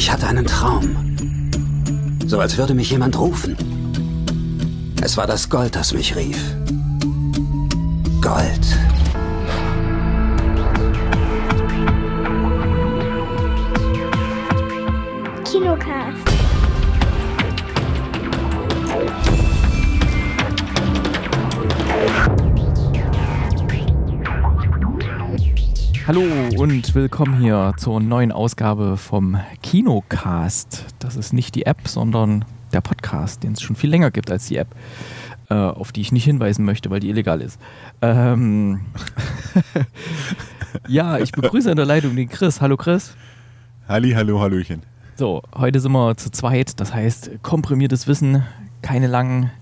Ich hatte einen Traum. So als würde mich jemand rufen. Es war das Gold, das mich rief. Gold. Kinocast. Hallo und willkommen hier zur neuen Ausgabe vom Kinocast. Das ist nicht die App, sondern der Podcast, den es schon viel länger gibt als die App, äh, auf die ich nicht hinweisen möchte, weil die illegal ist. Ähm ja, ich begrüße an der Leitung den Chris. Hallo Chris. Halli, hallo, hallöchen. So, heute sind wir zu zweit, das heißt komprimiertes Wissen, keine langen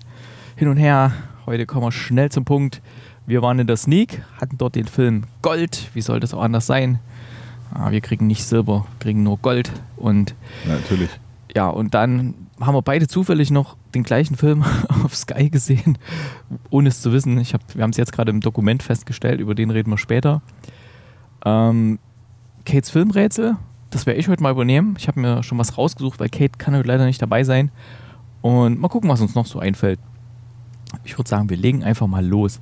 Hin und Her. Heute kommen wir schnell zum Punkt. Wir waren in der Sneak, hatten dort den Film Gold. Wie soll das auch anders sein? Ah, wir kriegen nicht Silber, kriegen nur Gold. Und Ja, natürlich. ja, und dann haben wir beide zufällig noch den gleichen Film auf Sky gesehen, ohne es zu wissen. Ich hab, wir haben es jetzt gerade im Dokument festgestellt, über den reden wir später. Ähm, Kates Filmrätsel, das werde ich heute mal übernehmen. Ich habe mir schon was rausgesucht, weil Kate kann heute leider nicht dabei sein. Und mal gucken, was uns noch so einfällt. Ich würde sagen, wir legen einfach mal los.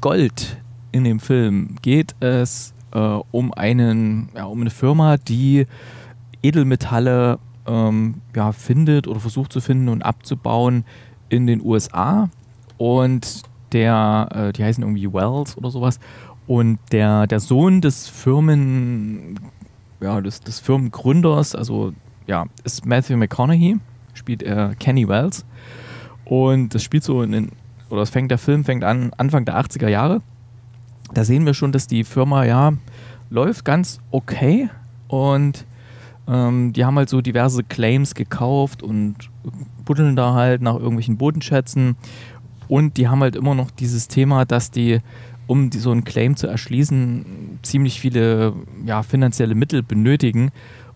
Gold in dem Film geht es äh, um, einen, ja, um eine Firma, die Edelmetalle ähm, ja, findet oder versucht zu finden und abzubauen in den USA. Und der, äh, die heißen irgendwie Wells oder sowas. Und der, der Sohn des Firmen, ja, des, des Firmengründers, also ja, ist Matthew McConaughey, spielt er Kenny Wells. Und das spielt so in, den- oder es fängt, der Film fängt an Anfang der 80er Jahre. Da sehen wir schon, dass die Firma ja läuft ganz okay. Und ähm, die haben halt so diverse Claims gekauft und buddeln da halt nach irgendwelchen Bodenschätzen. Und die haben halt immer noch dieses Thema, dass die, um die, so einen Claim zu erschließen, ziemlich viele ja, finanzielle Mittel benötigen.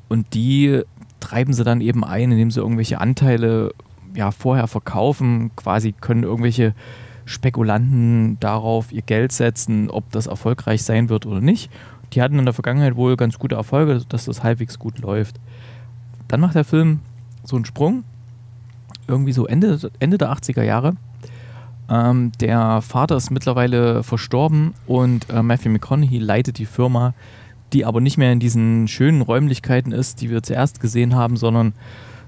Und die treiben sie dann eben ein, indem sie irgendwelche Anteile ja, vorher verkaufen. Quasi können irgendwelche Spekulanten darauf ihr Geld setzen, ob das erfolgreich sein wird oder nicht. Die hatten in der Vergangenheit wohl ganz gute Erfolge, dass das halbwegs gut läuft. Dann macht der Film so einen Sprung, irgendwie so Ende, Ende der 80er Jahre. Ähm, der Vater ist mittlerweile verstorben und äh, Matthew McConaughey leitet die Firma, die aber nicht mehr in diesen schönen Räumlichkeiten ist, die wir zuerst gesehen haben, sondern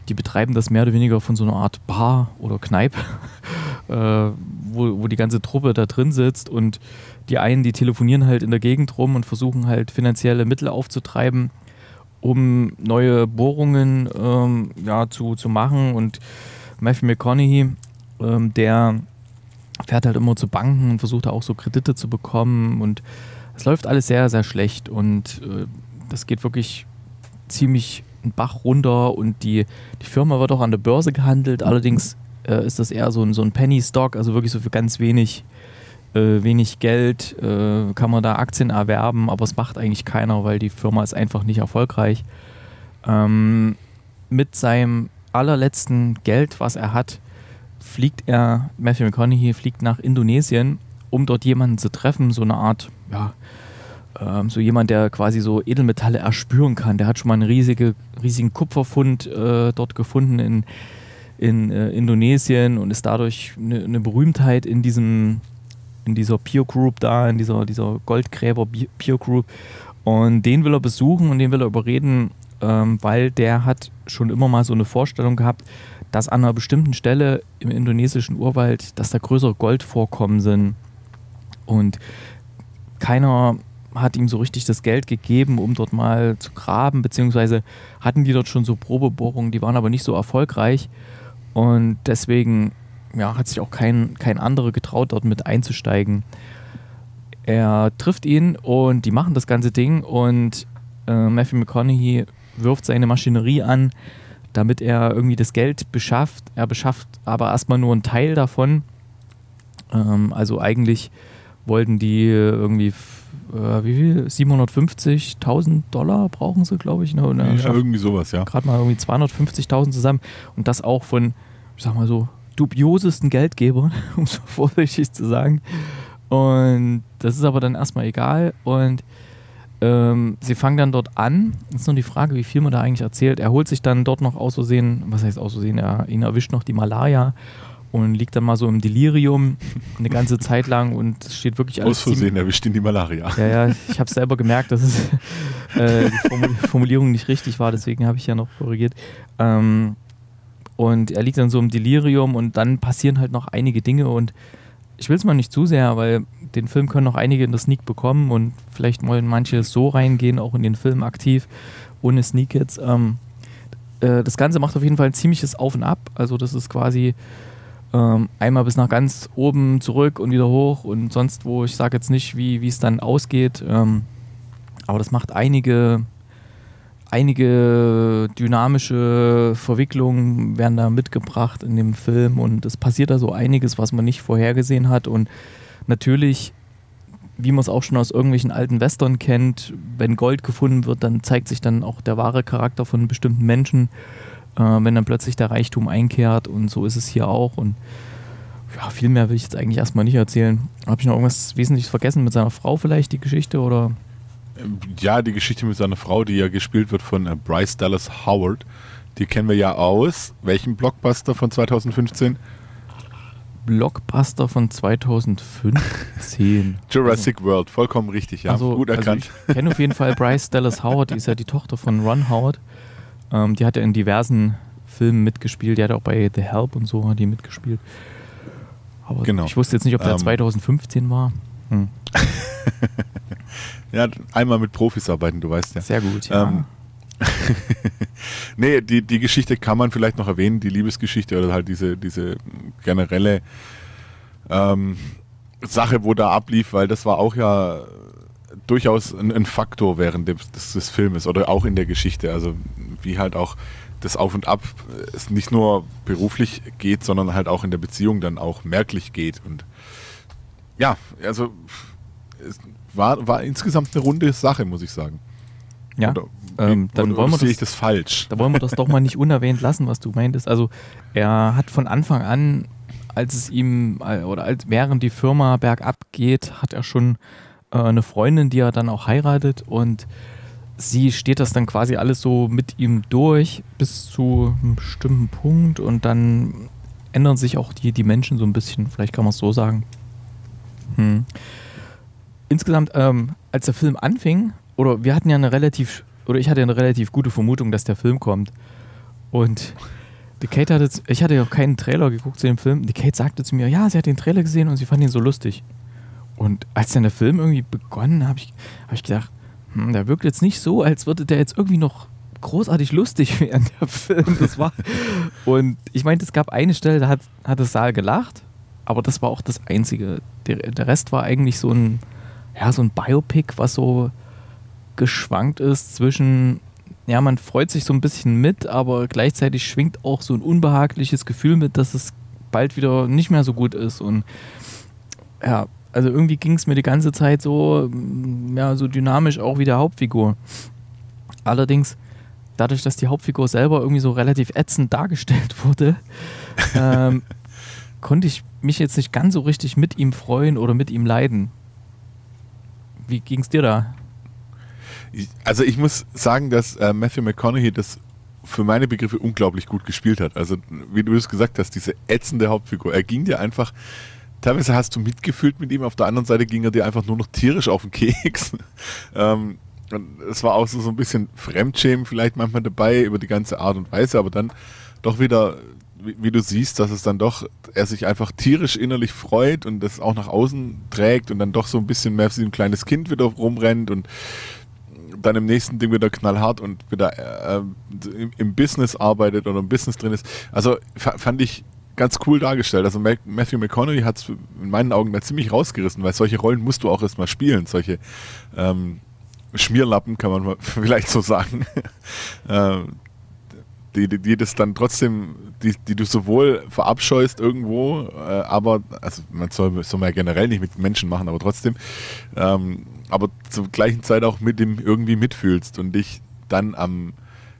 die betreiben das mehr oder weniger von so einer Art Bar oder Kneipe, äh, wo, wo die ganze Truppe da drin sitzt und die einen, die telefonieren halt in der Gegend rum und versuchen halt finanzielle Mittel aufzutreiben, um neue Bohrungen ähm, ja, zu, zu machen. Und Matthew McConaughey, ähm, der fährt halt immer zu Banken und versucht auch so Kredite zu bekommen. Und es läuft alles sehr, sehr schlecht. Und äh, das geht wirklich ziemlich einen Bach runter. Und die, die Firma wird auch an der Börse gehandelt, allerdings äh, ist das eher so ein, so ein Penny-Stock, also wirklich so für ganz wenig, äh, wenig Geld äh, kann man da Aktien erwerben, aber es macht eigentlich keiner, weil die Firma ist einfach nicht erfolgreich. Ähm, mit seinem allerletzten Geld, was er hat, fliegt er, Matthew McConaughey fliegt nach Indonesien, um dort jemanden zu treffen, so eine Art, ja, ähm, so jemand, der quasi so Edelmetalle erspüren kann. Der hat schon mal einen riesige, riesigen Kupferfund äh, dort gefunden in, in äh, Indonesien und ist dadurch eine, eine Berühmtheit in diesem, in dieser Peer Group da, in dieser, dieser Goldgräber Peer Group. Und den will er besuchen und den will er überreden, ähm, weil der hat schon immer mal so eine Vorstellung gehabt, dass an einer bestimmten Stelle im indonesischen Urwald, dass da größere Goldvorkommen sind. Und keiner hat ihm so richtig das Geld gegeben, um dort mal zu graben, beziehungsweise hatten die dort schon so Probebohrungen, die waren aber nicht so erfolgreich. Und deswegen ja, hat sich auch kein, kein anderer getraut, dort mit einzusteigen. Er trifft ihn und die machen das ganze Ding und äh, Matthew McConaughey wirft seine Maschinerie an, damit er irgendwie das Geld beschafft. Er beschafft aber erstmal nur einen Teil davon. Ähm, also eigentlich wollten die irgendwie, äh, wie viel? 750.000 Dollar brauchen sie, glaube ich. Ne? Ja, irgendwie sowas, ja. gerade mal irgendwie 250.000 zusammen und das auch von, ich sag mal so, dubiosesten Geldgebern, um es vorsichtig zu sagen. Und das ist aber dann erstmal egal und ähm, sie fangen dann dort an. Das ist nur die Frage, wie viel man da eigentlich erzählt. Er holt sich dann dort noch aus Versehen, was heißt aus Versehen, er, ihn erwischt noch die Malaria und liegt dann mal so im Delirium eine ganze Zeit lang und es steht wirklich alles. Aus Versehen erwischt ihn die Malaria. Ja, ja, ich habe selber gemerkt, dass es, äh, die Formulierung nicht richtig war, deswegen habe ich ja noch korrigiert. Ähm, und er liegt dann so im Delirium und dann passieren halt noch einige Dinge und ich will es mal nicht zu sehr, weil den Film können noch einige in der Sneak bekommen und vielleicht wollen manche so reingehen, auch in den Film aktiv, ohne Sneak jetzt. Ähm, äh, das Ganze macht auf jeden Fall ein ziemliches Auf und Ab. Also das ist quasi ähm, einmal bis nach ganz oben zurück und wieder hoch und sonst wo. Ich sage jetzt nicht, wie es dann ausgeht, ähm, aber das macht einige einige dynamische Verwicklungen werden da mitgebracht in dem Film und es passiert da so einiges, was man nicht vorhergesehen hat und natürlich, wie man es auch schon aus irgendwelchen alten Western kennt, wenn Gold gefunden wird, dann zeigt sich dann auch der wahre Charakter von bestimmten Menschen, äh, wenn dann plötzlich der Reichtum einkehrt und so ist es hier auch und ja, viel mehr will ich jetzt eigentlich erstmal nicht erzählen. Habe ich noch irgendwas Wesentliches vergessen mit seiner Frau vielleicht, die Geschichte oder? Ja, die Geschichte mit seiner Frau, die ja gespielt wird von äh, Bryce Dallas Howard. Die kennen wir ja aus. Welchen Blockbuster von 2015? Blockbuster von 2015. Jurassic also, World, vollkommen richtig, ja. Also, Gut erkannt. Also ich kenne auf jeden Fall Bryce Dallas Howard, die ist ja die Tochter von Ron Howard. Ähm, die hat ja in diversen Filmen mitgespielt. Die hat auch bei The Help und so hat die mitgespielt. Aber genau. ich wusste jetzt nicht, ob der ähm, 2015 war. Hm. ja, einmal mit Profis arbeiten, du weißt ja. Sehr gut, ja. Ähm, nee, die, die Geschichte kann man vielleicht noch erwähnen, die Liebesgeschichte oder halt diese, diese generelle ähm, Sache, wo da ablief, weil das war auch ja durchaus ein, ein Faktor während des, des, des, Filmes oder auch in der Geschichte. Also wie halt auch das Auf und Ab es nicht nur beruflich geht, sondern halt auch in der Beziehung dann auch merklich geht. Und ja, also war, war insgesamt eine runde Sache, muss ich sagen. Ja. Oder, ähm, dann wollen wir das, ich das falsch. Da wollen wir das doch mal nicht unerwähnt lassen, was du meintest. Also er hat von Anfang an, als es ihm äh, oder als während die Firma bergab geht, hat er schon äh, eine Freundin, die er dann auch heiratet und sie steht das dann quasi alles so mit ihm durch bis zu einem bestimmten Punkt und dann ändern sich auch die, die Menschen so ein bisschen, vielleicht kann man es so sagen. Hm. Insgesamt, ähm, als der Film anfing, oder wir hatten ja eine relativ oder ich hatte eine relativ gute Vermutung, dass der Film kommt. Und die Kate hatte, ich hatte ja auch keinen Trailer geguckt zu dem Film. Die Kate sagte zu mir, ja, sie hat den Trailer gesehen und sie fand ihn so lustig. Und als dann der Film irgendwie begonnen, habe ich, hab ich gedacht, hm, der wirkt jetzt nicht so, als würde der jetzt irgendwie noch großartig lustig werden, der Film. Das war. und ich meinte, es gab eine Stelle, da hat, hat das Saal gelacht, aber das war auch das Einzige. Der, der Rest war eigentlich so ein, ja, so ein Biopic, was so geschwankt ist zwischen, ja, man freut sich so ein bisschen mit, aber gleichzeitig schwingt auch so ein unbehagliches Gefühl mit, dass es bald wieder nicht mehr so gut ist. Und ja, also irgendwie ging es mir die ganze Zeit so, ja, so dynamisch auch wie der Hauptfigur. Allerdings, dadurch, dass die Hauptfigur selber irgendwie so relativ ätzend dargestellt wurde, ähm, konnte ich mich jetzt nicht ganz so richtig mit ihm freuen oder mit ihm leiden. Wie ging es dir da? also ich muss sagen, dass äh, Matthew McConaughey das für meine Begriffe unglaublich gut gespielt hat. Also wie du es gesagt hast, diese ätzende Hauptfigur. Er ging dir einfach, teilweise hast du mitgefühlt mit ihm, auf der anderen Seite ging er dir einfach nur noch tierisch auf den Keks. ähm, es war auch so, so ein bisschen Fremdschämen vielleicht manchmal dabei über die ganze Art und Weise, aber dann doch wieder, wie, wie, du siehst, dass es dann doch, er sich einfach tierisch innerlich freut und das auch nach außen trägt und dann doch so ein bisschen mehr wie ein kleines Kind wieder rumrennt und dann im nächsten Ding wieder knallhart und wieder äh, im, Business arbeitet oder im Business drin ist. Also fand ich ganz cool dargestellt. Also Matthew McConaughey hat es in meinen Augen da ziemlich rausgerissen, weil solche Rollen musst du auch erstmal spielen, solche ähm, Schmierlappen kann man vielleicht so sagen. ähm, die, die, die, das dann trotzdem, die, die du sowohl verabscheust irgendwo, äh, aber, also man soll, soll man ja generell nicht mit Menschen machen, aber trotzdem, ähm, aber zur gleichen Zeit auch mit dem irgendwie mitfühlst und dich dann am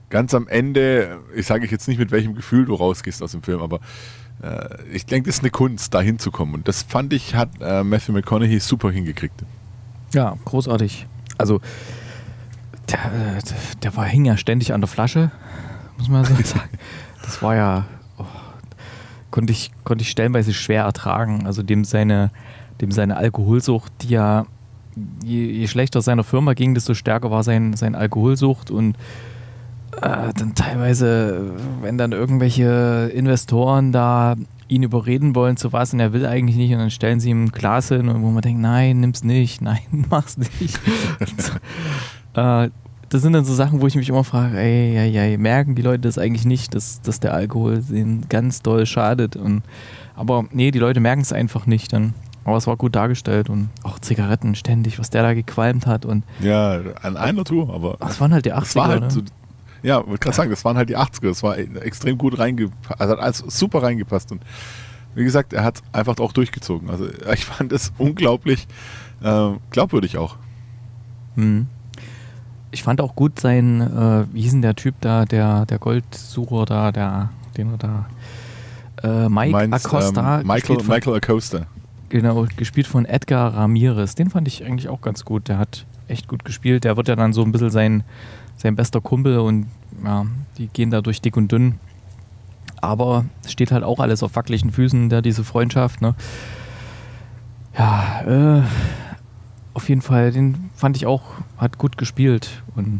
ganz am Ende, ich sage jetzt nicht mit welchem Gefühl du rausgehst aus dem Film, aber äh, ich denke, das ist eine Kunst, da hinzukommen. Und das fand ich, hat äh, Matthew McConaughey super hingekriegt. Ja, großartig. Also der, äh, der war, hing ja ständig an der Flasche, muss man so sagen. Das war ja, oh, konnte, ich, konnte ich stellenweise schwer ertragen. Also dem seine, dem seine Alkoholsucht, die ja, je, je schlechter seiner Firma ging, desto stärker war sein, sein Alkoholsucht und äh, dann teilweise, wenn dann irgendwelche Investoren da ihn überreden wollen zu was und er will eigentlich nicht und dann stellen sie ihm ein Glas hin und wo man denkt, nein, nimm's nicht, nein, mach's nicht. äh, das sind dann so Sachen, wo ich mich immer frage, ey, ey, ey merken die Leute das eigentlich nicht, dass, dass der Alkohol ihnen ganz doll schadet. Und, aber nee, die Leute merken es einfach nicht dann. Aber es war gut dargestellt und auch Zigaretten ständig, was der da gequalmt hat. Und ja, an einer Tour, aber. Das waren halt die 80er. Halt ne? so, ja, wollte gerade sagen, das waren halt die 80er. Das war extrem gut reingepasst. Also hat alles super reingepasst. Und wie gesagt, er hat einfach auch durchgezogen. Also ich fand es unglaublich äh, glaubwürdig auch. Hm. Ich fand auch gut sein, äh, wie hieß denn der Typ da, der, der Goldsucher da, der, den er da. Äh, Mike Meinst, Acosta. Ähm, Michael, von, Michael Acosta. Genau, gespielt von Edgar Ramirez. Den fand ich eigentlich auch ganz gut. Der hat echt gut gespielt. Der wird ja dann so ein bisschen sein sein bester Kumpel und ja, die gehen da durch dick und dünn. Aber es steht halt auch alles auf wackeligen Füßen, da diese Freundschaft. Ne? Ja, äh, auf jeden Fall, den fand ich auch, hat gut gespielt. Und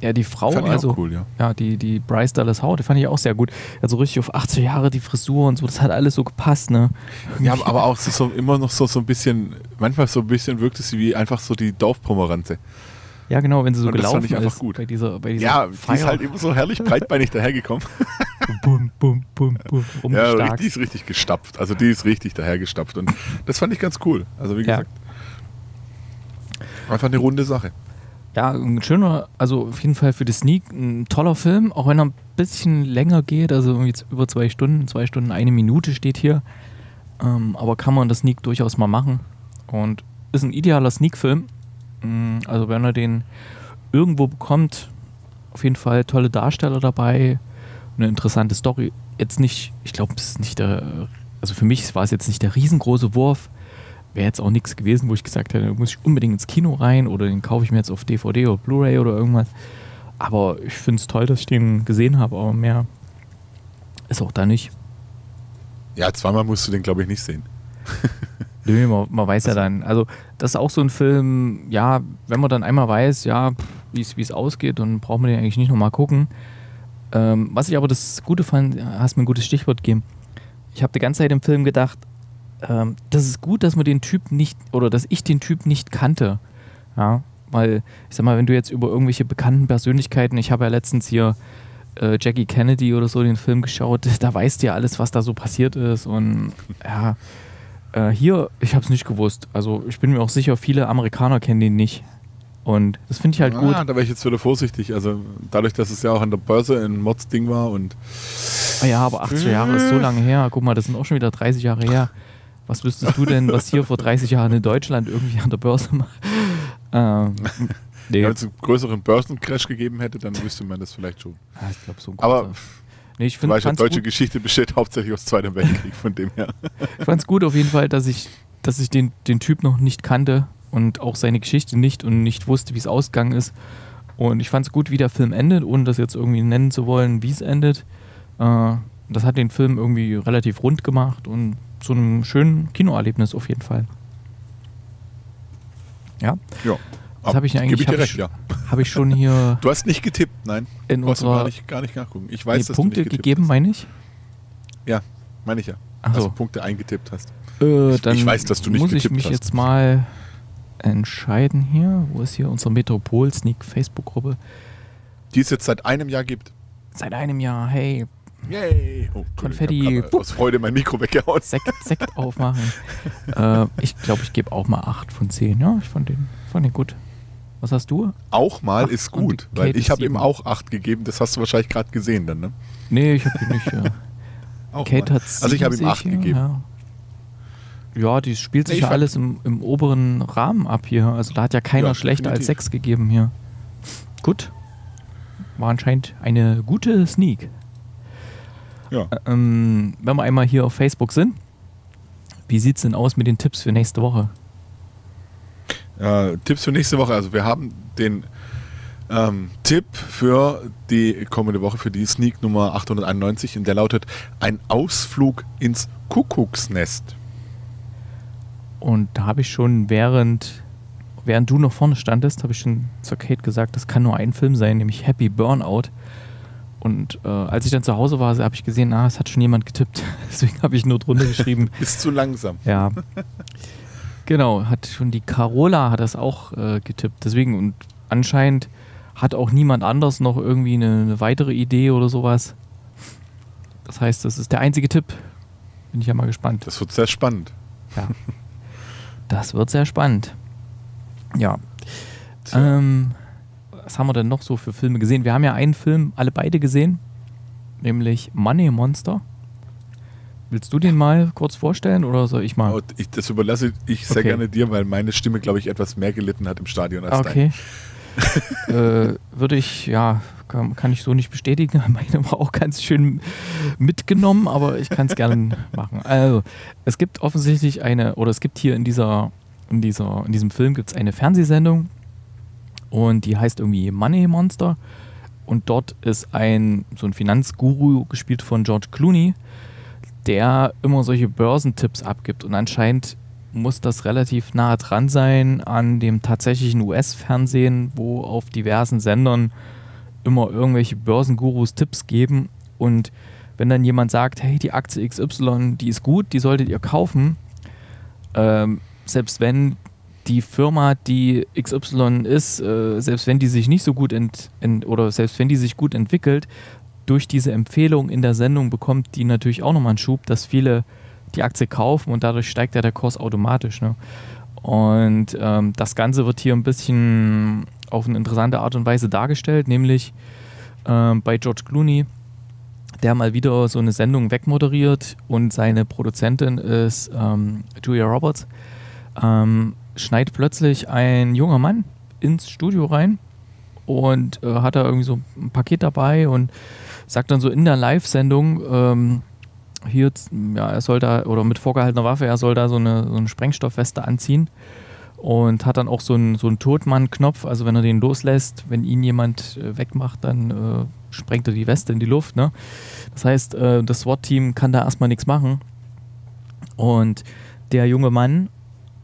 ja, die Frau, also cool, ja. ja. die, die Bryce Dallas Howard, die fand ich auch sehr gut. Also richtig auf 80 Jahre die Frisur und so, das hat alles so gepasst, ne? Ja, aber auch so, so immer noch so, so ein bisschen, manchmal so ein bisschen wirkt es wie einfach so die Dorfpomeranze. Ja, genau, wenn sie so und gelaufen das fand ich einfach ist gut. bei dieser, bei dieser Ja, Feier. die ist halt immer so herrlich breitbeinig dahergekommen. bum, bum, bum, bum, ja, die ist richtig gestapft. Also die ist richtig dahergestapft. Und das fand ich ganz cool. Also wie gesagt, ja. Einfach eine runde Sache. Ja, ein schöner, also auf jeden Fall für die Sneak ein toller Film, auch wenn er ein bisschen länger geht, also irgendwie über zwei Stunden, zwei Stunden, eine Minute steht hier. Ähm, aber kann man das Sneak durchaus mal machen. Und ist ein idealer Sneak-Film Mm, also wenn er den irgendwo bekommt, auf jeden Fall tolle Darsteller dabei, eine interessante Story. Jetzt nicht, ich glaube, das ist nicht der, also für mich war es jetzt nicht der riesengroße Wurf. Wäre jetzt auch nichts gewesen, wo ich gesagt hätte, da muss ich unbedingt ins Kino rein oder den kaufe ich mir jetzt auf DVD oder Blu-ray oder irgendwas. Aber ich finde es toll, dass ich den gesehen habe, aber mehr ist auch da nicht. Ja, zweimal musst du den, glaube ich, nicht sehen. Nö, man, man weiß also, ja dann. Also, das ist auch so ein Film, ja, wenn man dann einmal weiß, ja, wie es ausgeht, dann braucht man den eigentlich nicht nochmal gucken. Ähm, was ich aber das Gute fand, hast mir ein gutes Stichwort gegeben. Ich habe die ganze Zeit im Film gedacht, ähm, das ist gut, dass man den Typ nicht, oder dass ich den Typ nicht kannte. Ja, weil, ich sag mal, wenn du jetzt über irgendwelche bekannten Persönlichkeiten, ich habe ja letztens hier äh, Jackie Kennedy oder so den Film geschaut, da weißt du ja alles, was da so passiert ist und ja, äh, hier, ich habe es nicht gewusst. Also ich bin mir auch sicher, viele Amerikaner kennen den nicht. Und das finde ich halt ah, gut. Da wäre ich jetzt wieder vorsichtig. Also dadurch, dass es ja auch an der Börse ein Mods-Ding war und. Ah ja, aber 80 Jahre ist so lange her. Guck mal, das sind auch schon wieder 30 Jahre her. Was wüsstest du denn, was hier vor 30 Jahren in Deutschland irgendwie an der Börse? Ähm, nee. Wenn es einen größeren Börsencrash gegeben hätte, dann wüsste man das vielleicht schon. Ja, ich glaube so. Aber Nee, ich finde deutsche gut. Geschichte besteht hauptsächlich aus Zweiten Weltkrieg, von dem her. Ich fand es gut auf jeden Fall, dass ich, dass ich den, den Typ noch nicht kannte und auch seine Geschichte nicht und nicht wusste, wie es ausgegangen ist. Und ich fand es gut, wie der Film endet, ohne das jetzt irgendwie nennen zu wollen, wie es endet. Äh, das hat den Film irgendwie relativ rund gemacht und zu einem schönen Kinoerlebnis auf jeden Fall. Ja. Ja. Das habe ich eigentlich ich recht, ich, ja. hab ich schon hier. Du hast nicht getippt, nein. In unserer, gar nicht, gar nicht nachgucken. Ich weiß, nee, dass Punkte du nicht gegeben, meine ich? Ja, meine ich ja. Ach dass du Punkte eingetippt hast. Äh, ich, dann ich weiß, dass du nicht muss getippt ich mich hast. jetzt mal entscheiden hier. Wo ist hier unsere Metropol Sneak Facebook-Gruppe? Die es jetzt seit einem Jahr gibt. Seit einem Jahr, hey. Yay! Oh, Konfetti. Ich aus Freude mein Mikro weggehauen. Sekt, Sekt aufmachen. äh, ich glaube, ich gebe auch mal 8 von 10. Ja, ich fand den, fand den gut. Was hast du? Auch mal acht ist gut, weil ich habe ihm auch 8 gegeben. Das hast du wahrscheinlich gerade gesehen dann, ne? Nee, ich habe ihn nicht. Ja. auch Kate hat Also ich habe ihm 8 gegeben. Ja. ja, die spielt sich nee, ja alles im, im, oberen Rahmen ab hier. Also da hat ja keiner ja, schlechter definitiv. als 6 gegeben hier. Gut. War anscheinend eine gute Sneak. Ja. Ähm, wenn wir einmal hier auf Facebook sind, wie sieht es denn aus mit den Tipps für nächste Woche? Äh, Tipps für nächste Woche. Also wir haben den Ähm, Tipp für die kommende Woche, für die Sneak Nummer 891, und der lautet ein Ausflug ins Kuckucksnest. Und da habe ich schon während, während du noch vorne standest, habe ich schon zur Kate gesagt, das kann nur ein Film sein, nämlich Happy Burnout. Und äh, als ich dann zu Hause war, habe ich gesehen, ah, es hat schon jemand getippt. Deswegen habe ich nur drunter geschrieben. Ist zu langsam. Ja. Genau, hat schon die Carola hat das auch äh, getippt. Deswegen und anscheinend hat auch niemand anders noch irgendwie eine, eine, weitere Idee oder sowas. Das heißt, das ist der einzige Tipp. Bin ich ja mal gespannt. Das wird sehr spannend. Ja. Das wird sehr spannend. Ja. Ähm, was haben wir denn noch so für Filme gesehen? Wir haben ja einen Film, alle beide gesehen, nämlich Money Monster. Willst du den mal kurz vorstellen oder soll ich mal? Oh, ich, das überlasse ich sehr okay. gerne dir, weil meine Stimme, glaube ich, etwas mehr gelitten hat im Stadion als okay. äh, würde ich, ja, kann, kann, ich so nicht bestätigen. Meine war auch ganz schön mitgenommen, aber ich kann es gerne machen. Also, es gibt offensichtlich eine, oder es gibt hier in dieser, in dieser, in diesem Film gibt es eine Fernsehsendung, und die heißt irgendwie Money Monster. Und dort ist ein so ein Finanzguru gespielt von George Clooney, der immer solche Börsentipps abgibt. Und anscheinend muss das relativ nah dran sein an dem tatsächlichen US-Fernsehen, wo auf diversen Sendern immer irgendwelche Börsengurus Tipps geben. Und wenn dann jemand sagt, hey, die Aktie XY, die ist gut, die solltet ihr kaufen, ähm, selbst wenn die Firma, die XY ist, äh, selbst wenn die sich nicht so gut ent, ent, oder selbst wenn die sich gut entwickelt, durch diese Empfehlung in der Sendung bekommt die natürlich auch nochmal einen Schub, dass viele die Aktie kaufen und dadurch steigt ja der Kurs automatisch. Ne? Und ähm, das Ganze wird hier ein bisschen auf eine interessante Art und Weise dargestellt, nämlich ähm, bei George Clooney, der mal wieder so eine Sendung wegmoderiert und seine Produzentin ist ähm, Julia Roberts. Ähm, schneit plötzlich ein junger Mann ins Studio rein und äh, hat da irgendwie so ein Paket dabei und sagt dann so in der Live-Sendung, ähm, hier, ja, er soll da, oder mit vorgehaltener Waffe, er soll da so eine, so eine Sprengstoffweste anziehen und hat dann auch so einen, so einen Todmann-Knopf, also wenn er den loslässt, wenn ihn jemand äh, wegmacht, dann äh, sprengt er die Weste in die Luft. Ne? Das heißt, äh, das SWAT-Team kann da erstmal nichts machen. Und der junge Mann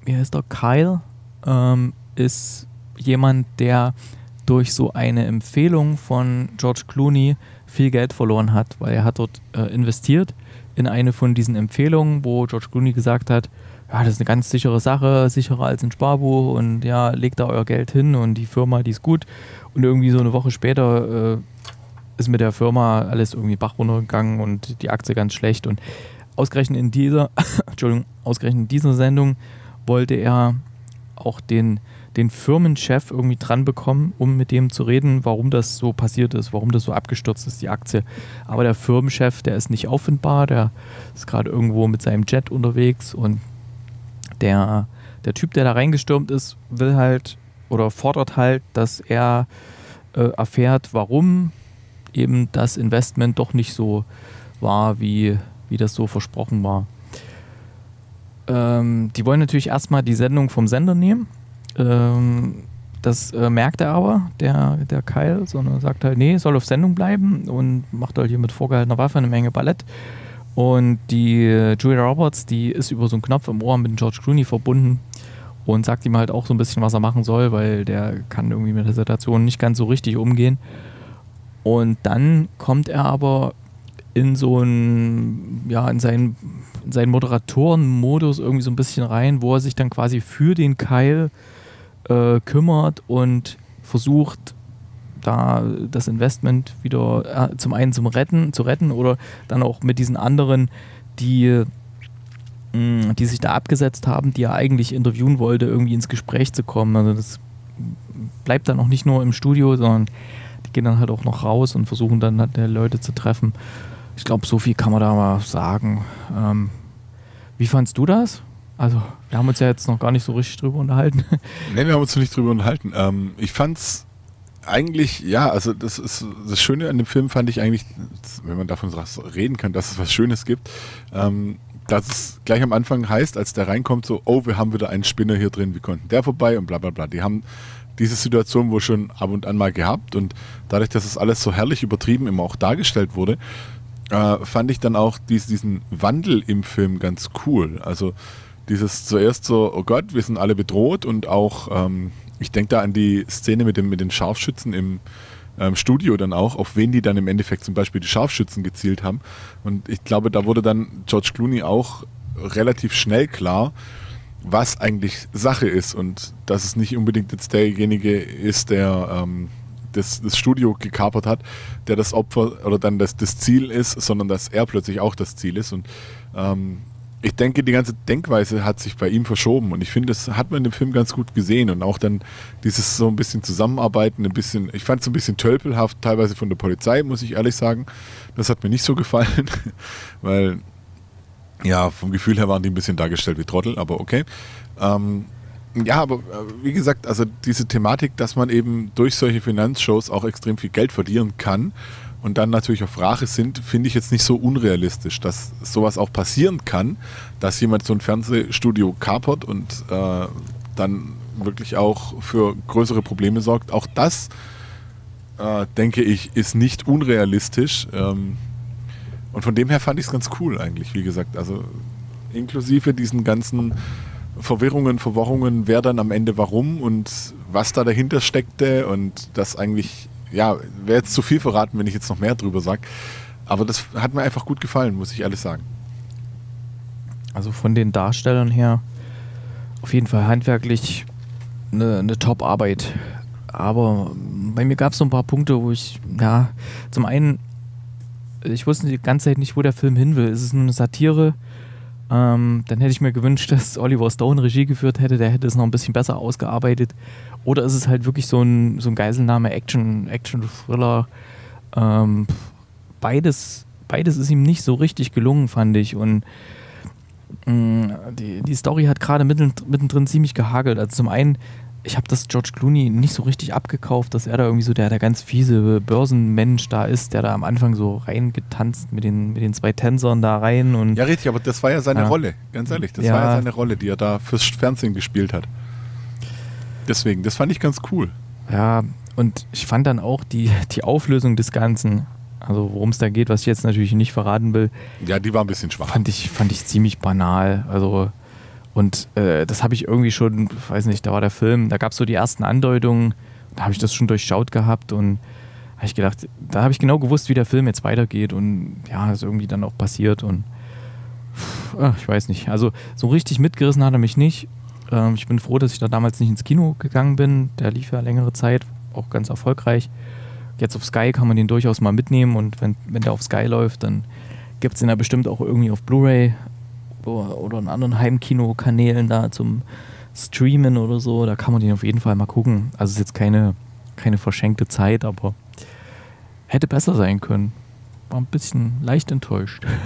wie heißt er, Kyle, ähm, ist jemand, der durch so eine Empfehlung von George Clooney viel Geld verloren hat, weil er hat dort äh, investiert in eine von diesen Empfehlungen, wo George Clooney gesagt hat, ja, das ist eine ganz sichere Sache, sicherer als ein Sparbuch und ja, legt da euer Geld hin und die Firma, die ist gut. Und irgendwie so eine Woche später äh, ist mit der Firma alles irgendwie Bach runtergegangen und die Aktie ganz schlecht. Und ausgerechnet in dieser, Entschuldigung, ausgerechnet in dieser Sendung wollte er auch den, den Firmenchef irgendwie dran bekommen, um mit dem zu reden, warum das so passiert ist, warum das so abgestürzt ist, die Aktie. Aber der Firmenchef, der ist nicht auffindbar, der ist gerade irgendwo mit seinem Jet unterwegs und der, der Typ, der da reingestürmt ist, will halt oder fordert halt, dass er äh, erfährt, warum eben das Investment doch nicht so war, wie, wie das so versprochen war. Ähm, die wollen natürlich erstmal die Sendung vom Sender nehmen. Ähm, das äh, merkt er aber, der, der Kyle, sondern sagt halt, nee, soll auf Sendung bleiben und macht halt hier mit vorgehaltener Waffe eine Menge Ballett. Und die äh, Julia Roberts, die ist über so einen Knopf im Ohr mit George Clooney verbunden und sagt ihm halt auch so ein bisschen, was er machen soll, weil der kann irgendwie mit der Situation nicht ganz so richtig umgehen. Und dann kommt er aber in so ein, ja, in seinen seinen Moderatoren-Modus irgendwie so ein bisschen rein, wo er sich dann quasi für den Keil äh, kümmert und versucht, da das Investment wieder äh, zum einen zum Retten, zu retten oder dann auch mit diesen anderen, die, mh, mm, die sich da abgesetzt haben, die er eigentlich interviewen wollte, irgendwie ins Gespräch zu kommen. Also das bleibt dann auch nicht nur im Studio, sondern die gehen dann halt auch noch raus und versuchen dann halt Leute zu treffen. Ich glaube, so viel kann man da mal sagen. Ähm, wie fandst du das? Also, wir haben uns ja jetzt noch gar nicht so richtig drüber unterhalten. Nein, wir haben uns noch nicht drüber unterhalten. Ähm, ich fand's eigentlich, ja, also das ist das Schöne an dem Film fand ich eigentlich, wenn man davon reden kann, dass es was Schönes gibt, ähm, dass es gleich am Anfang heißt, als der reinkommt, so, oh, wir haben wieder einen Spinner hier drin, wie konnten der vorbei und bla bla bla. Die haben diese Situation wohl schon ab und an mal gehabt und dadurch, dass es alles so herrlich übertrieben immer auch dargestellt wurde, äh, fand ich dann auch dies, diesen Wandel im Film ganz cool. Also dieses zuerst so, oh Gott, wir sind alle bedroht und auch, ähm, ich denke da an die Szene mit, dem, mit den Scharfschützen im ähm, Studio dann auch, auf wen die dann im Endeffekt zum Beispiel die Scharfschützen gezielt haben. Und ich glaube, da wurde dann George Clooney auch relativ schnell klar, was eigentlich Sache ist und dass es nicht unbedingt jetzt derjenige ist, der ähm, das, das, Studio gekapert hat, der das Opfer oder dann das, das Ziel ist, sondern dass er plötzlich auch das Ziel ist. Und ähm, ich denke, die ganze Denkweise hat sich bei ihm verschoben und ich finde, das hat man in dem Film ganz gut gesehen und auch dann dieses so ein bisschen Zusammenarbeiten, ein bisschen, ich fand es ein bisschen tölpelhaft, teilweise von der Polizei, muss ich ehrlich sagen. Das hat mir nicht so gefallen, weil ja, vom Gefühl her waren die ein bisschen dargestellt wie Trottel, aber okay. Ähm, ja, aber äh, wie gesagt, also diese Thematik, dass man eben durch solche Finanzshows auch extrem viel Geld verlieren kann und dann natürlich auf Rache sind, finde ich jetzt nicht so unrealistisch, dass sowas auch passieren kann, dass jemand so ein Fernsehstudio kapert und äh, dann wirklich auch für größere Probleme sorgt. Auch das, äh, denke ich, ist nicht unrealistisch. Ähm, und von dem her fand ich es ganz cool eigentlich, wie gesagt. Also inklusive diesen ganzen Verwirrungen, Verworrungen, wer dann am Ende warum und was da dahinter steckte und das eigentlich ja, wäre jetzt zu viel verraten, wenn ich jetzt noch mehr drüber sage. Aber das hat mir einfach gut gefallen, muss ich ehrlich sagen. Also von den Darstellern her auf jeden Fall handwerklich eine, eine Top-Arbeit. Aber bei mir gab es so ein paar Punkte, wo ich, ja, zum einen, ich wusste die ganze Zeit nicht, wo der Film hin will. Ist es nur eine Satire? Ähm, dann hätte ich mir gewünscht, dass Oliver Stone Regie geführt hätte, der hätte es noch ein bisschen besser ausgearbeitet. Oder ist es halt wirklich so ein, so ein Geiselnahme, Action, Action-Thriller? Ähm, beides, beides ist ihm nicht so richtig gelungen, fand ich. Und mh, mm, die, die Story hat gerade mittendrin ziemlich gehagelt. Also zum einen, ich habe das George Clooney nicht so richtig abgekauft, dass er da irgendwie so der, der ganz fiese Börsenmensch da ist, der da am Anfang so reingetanzt mit den, mit den zwei Tänzern da rein. Und ja, richtig, aber das war ja seine ja. Rolle, ganz ehrlich. Das ja. war ja seine Rolle, die er da fürs Fernsehen gespielt hat. Deswegen, das fand ich ganz cool. Ja, und ich fand dann auch die, die Auflösung des Ganzen, also worum es da geht, was ich jetzt natürlich nicht verraten will. Ja, die war ein bisschen schwach. Fand ich, fand ich ziemlich banal. Also, und äh, das habe ich irgendwie schon, weiß nicht, da war der Film, da gab es so die ersten Andeutungen, da habe ich das schon durchschaut gehabt und habe ich gedacht, da habe ich genau gewusst, wie der Film jetzt weitergeht und ja, ist irgendwie dann auch passiert und ach, ich weiß nicht. Also so richtig mitgerissen hat er mich nicht. Ähm, ich bin froh, dass ich da damals nicht ins Kino gegangen bin. Der lief ja längere Zeit, auch ganz erfolgreich. Jetzt auf Sky kann man den durchaus mal mitnehmen und wenn, wenn der auf Sky läuft, dann gibt es den ja bestimmt auch irgendwie auf Blu-ray oder in anderen Heimkino-Kanälen da zum Streamen oder so. Da kann man den auf jeden Fall mal gucken. Also ist jetzt keine, keine verschenkte Zeit, aber hätte besser sein können. War ein bisschen leicht enttäuscht.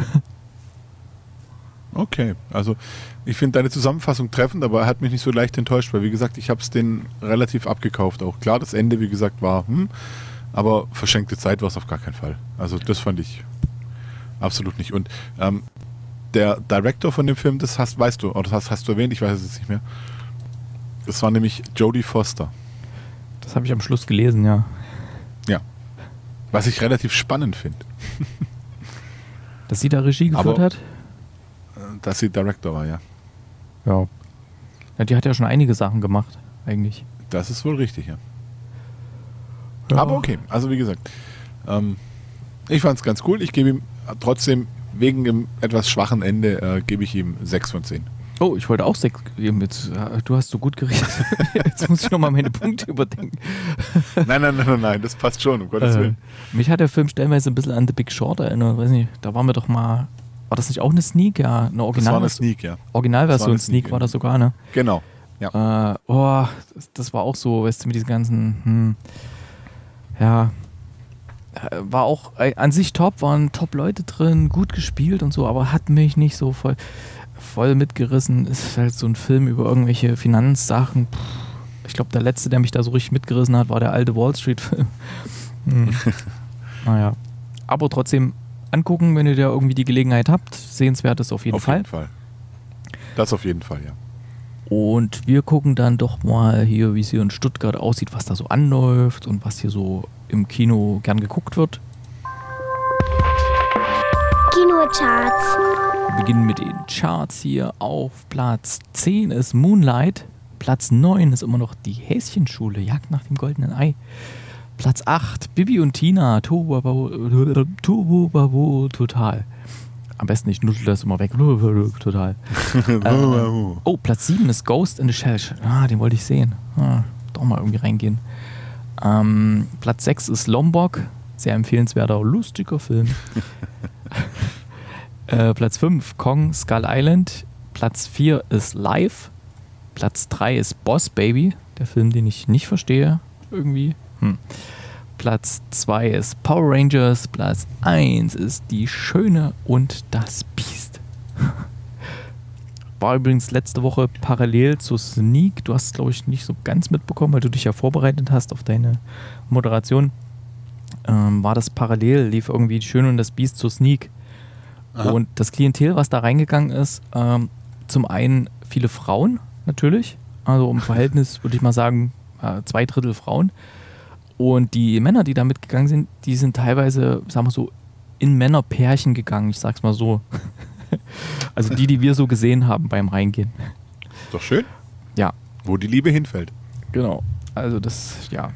Okay, also ich finde deine Zusammenfassung treffend, aber er hat mich nicht so leicht enttäuscht, weil wie gesagt, ich habe es den relativ abgekauft. Auch klar, das Ende, wie gesagt, war, hm, aber verschenkte Zeit war es auf gar keinen Fall. Also das fand ich absolut nicht. Und ähm, der Director von dem Film, das hast, weißt du, oder das hast, hast du erwähnt, ich weiß es jetzt nicht mehr. Das war nämlich Jodie Foster. Das habe ich am Schluss gelesen, ja. Ja. Was ich relativ spannend finde. Dass sie da Regie geführt aber, hat? dass sie Director war, ja. Ja. ja. Die hat ja schon einige Sachen gemacht, eigentlich. Das ist wohl richtig, ja. ja. Aber okay, also wie gesagt, ähm, ich fand es ganz cool. Ich gebe ihm trotzdem, wegen dem etwas schwachen Ende, äh, gebe ich ihm 6 von 10. Oh, ich wollte auch 6 geben. Jetzt, äh, du hast so gut geredet. Jetzt muss ich nochmal meine Punkte überdenken. nein, nein, nein, nein, nein, das passt schon, um Gottes äh, Willen. Mich hat der Film stellenweise ein bisschen an The Big Short erinnert. Weiß nicht, da waren wir doch mal war das nicht auch eine Sneak? Ja, eine Original. Das war eine Sneak, ja. Originalversion Sneak, Sneak war das sogar, ne? Genau. Ja. Äh, oh, das, das, war auch so, weißt du, mit diesen ganzen, hm, ja, war auch äh, an sich top, waren top Leute drin, gut gespielt und so, aber hat mich nicht so voll, voll mitgerissen. Ist halt so ein Film über irgendwelche Finanzsachen. Puh. Ich glaube, der letzte, der mich da so richtig mitgerissen hat, war der alte Wall Street-Film. hm. naja. Aber trotzdem angucken, wenn ihr da irgendwie die Gelegenheit habt. Sehenswert ist auf jeden auf Fall. Auf jeden Fall. Das auf jeden Fall, ja. Und wir gucken dann doch mal hier, wie es hier in Stuttgart aussieht, was da so anläuft und was hier so im Kino gern geguckt wird. Kinocharts. Wir beginnen mit den Charts hier. Auf Platz 10 ist Moonlight. Platz 9 ist immer noch die Häschenschule, Jagd nach dem goldenen Ei. Platz 8, Bibi und Tina, Turbo Babo, total. Am besten ich nutze das immer weg. Total. äh, oh, Platz 7 ist Ghost in the Shell. Ah, den wollte ich sehen. Ah, doch mal irgendwie reingehen. Ähm, Platz 6 ist Lombok. Sehr empfehlenswerter, lustiger Film. äh, Platz 5 Kong Skull Island. Platz 4 ist Live. Platz 3 ist Boss Baby. Der Film, den ich nicht verstehe. Irgendwie. Hm. Platz 2 ist Power Rangers, Platz 1 ist Die Schöne und das Biest. War übrigens letzte Woche parallel zu Sneak. Du hast es, glaube ich, nicht so ganz mitbekommen, weil du dich ja vorbereitet hast auf deine Moderation. Ähm, war das parallel, lief irgendwie Die Schöne und das Biest zu Sneak. Aha. Und das Klientel, was da reingegangen ist, ähm, zum einen viele Frauen natürlich. Also im Verhältnis würde ich mal sagen, äh, zwei Drittel Frauen. Und die Männer, die da mitgegangen sind, die sind teilweise, sagen wir so, in Männerpärchen gegangen, ich sag's mal so. also die, die wir so gesehen haben beim Reingehen. Ist doch schön. Ja. Wo die Liebe hinfällt. Genau. Also das, ja.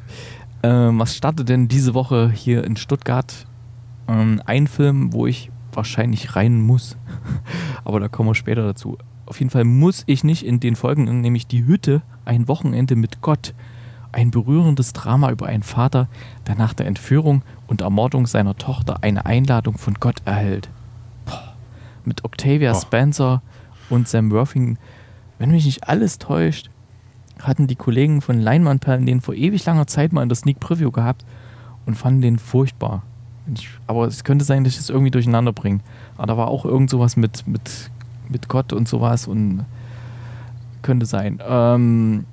Ähm, was startet denn diese Woche hier in Stuttgart? Ähm, ein Film, wo ich wahrscheinlich rein muss. Aber da kommen wir später dazu. Auf jeden Fall muss ich nicht in den Folgen, nämlich die Hütte, ein Wochenende mit Gott ein berührendes Drama über einen Vater, der nach der Entführung und Ermordung seiner Tochter eine Einladung von Gott erhält. Mit Octavia Boah. Spencer und Sam Worthing, wenn mich nicht alles täuscht, hatten die Kollegen von Leinwandperlen den vor ewig langer Zeit mal in der Sneak Preview gehabt und fanden den furchtbar. Ich, aber es könnte sein, dass ich es irgendwie durcheinander bringe. Aber da war auch irgend sowas mit, mit, mit Gott und sowas und könnte sein. Ähm,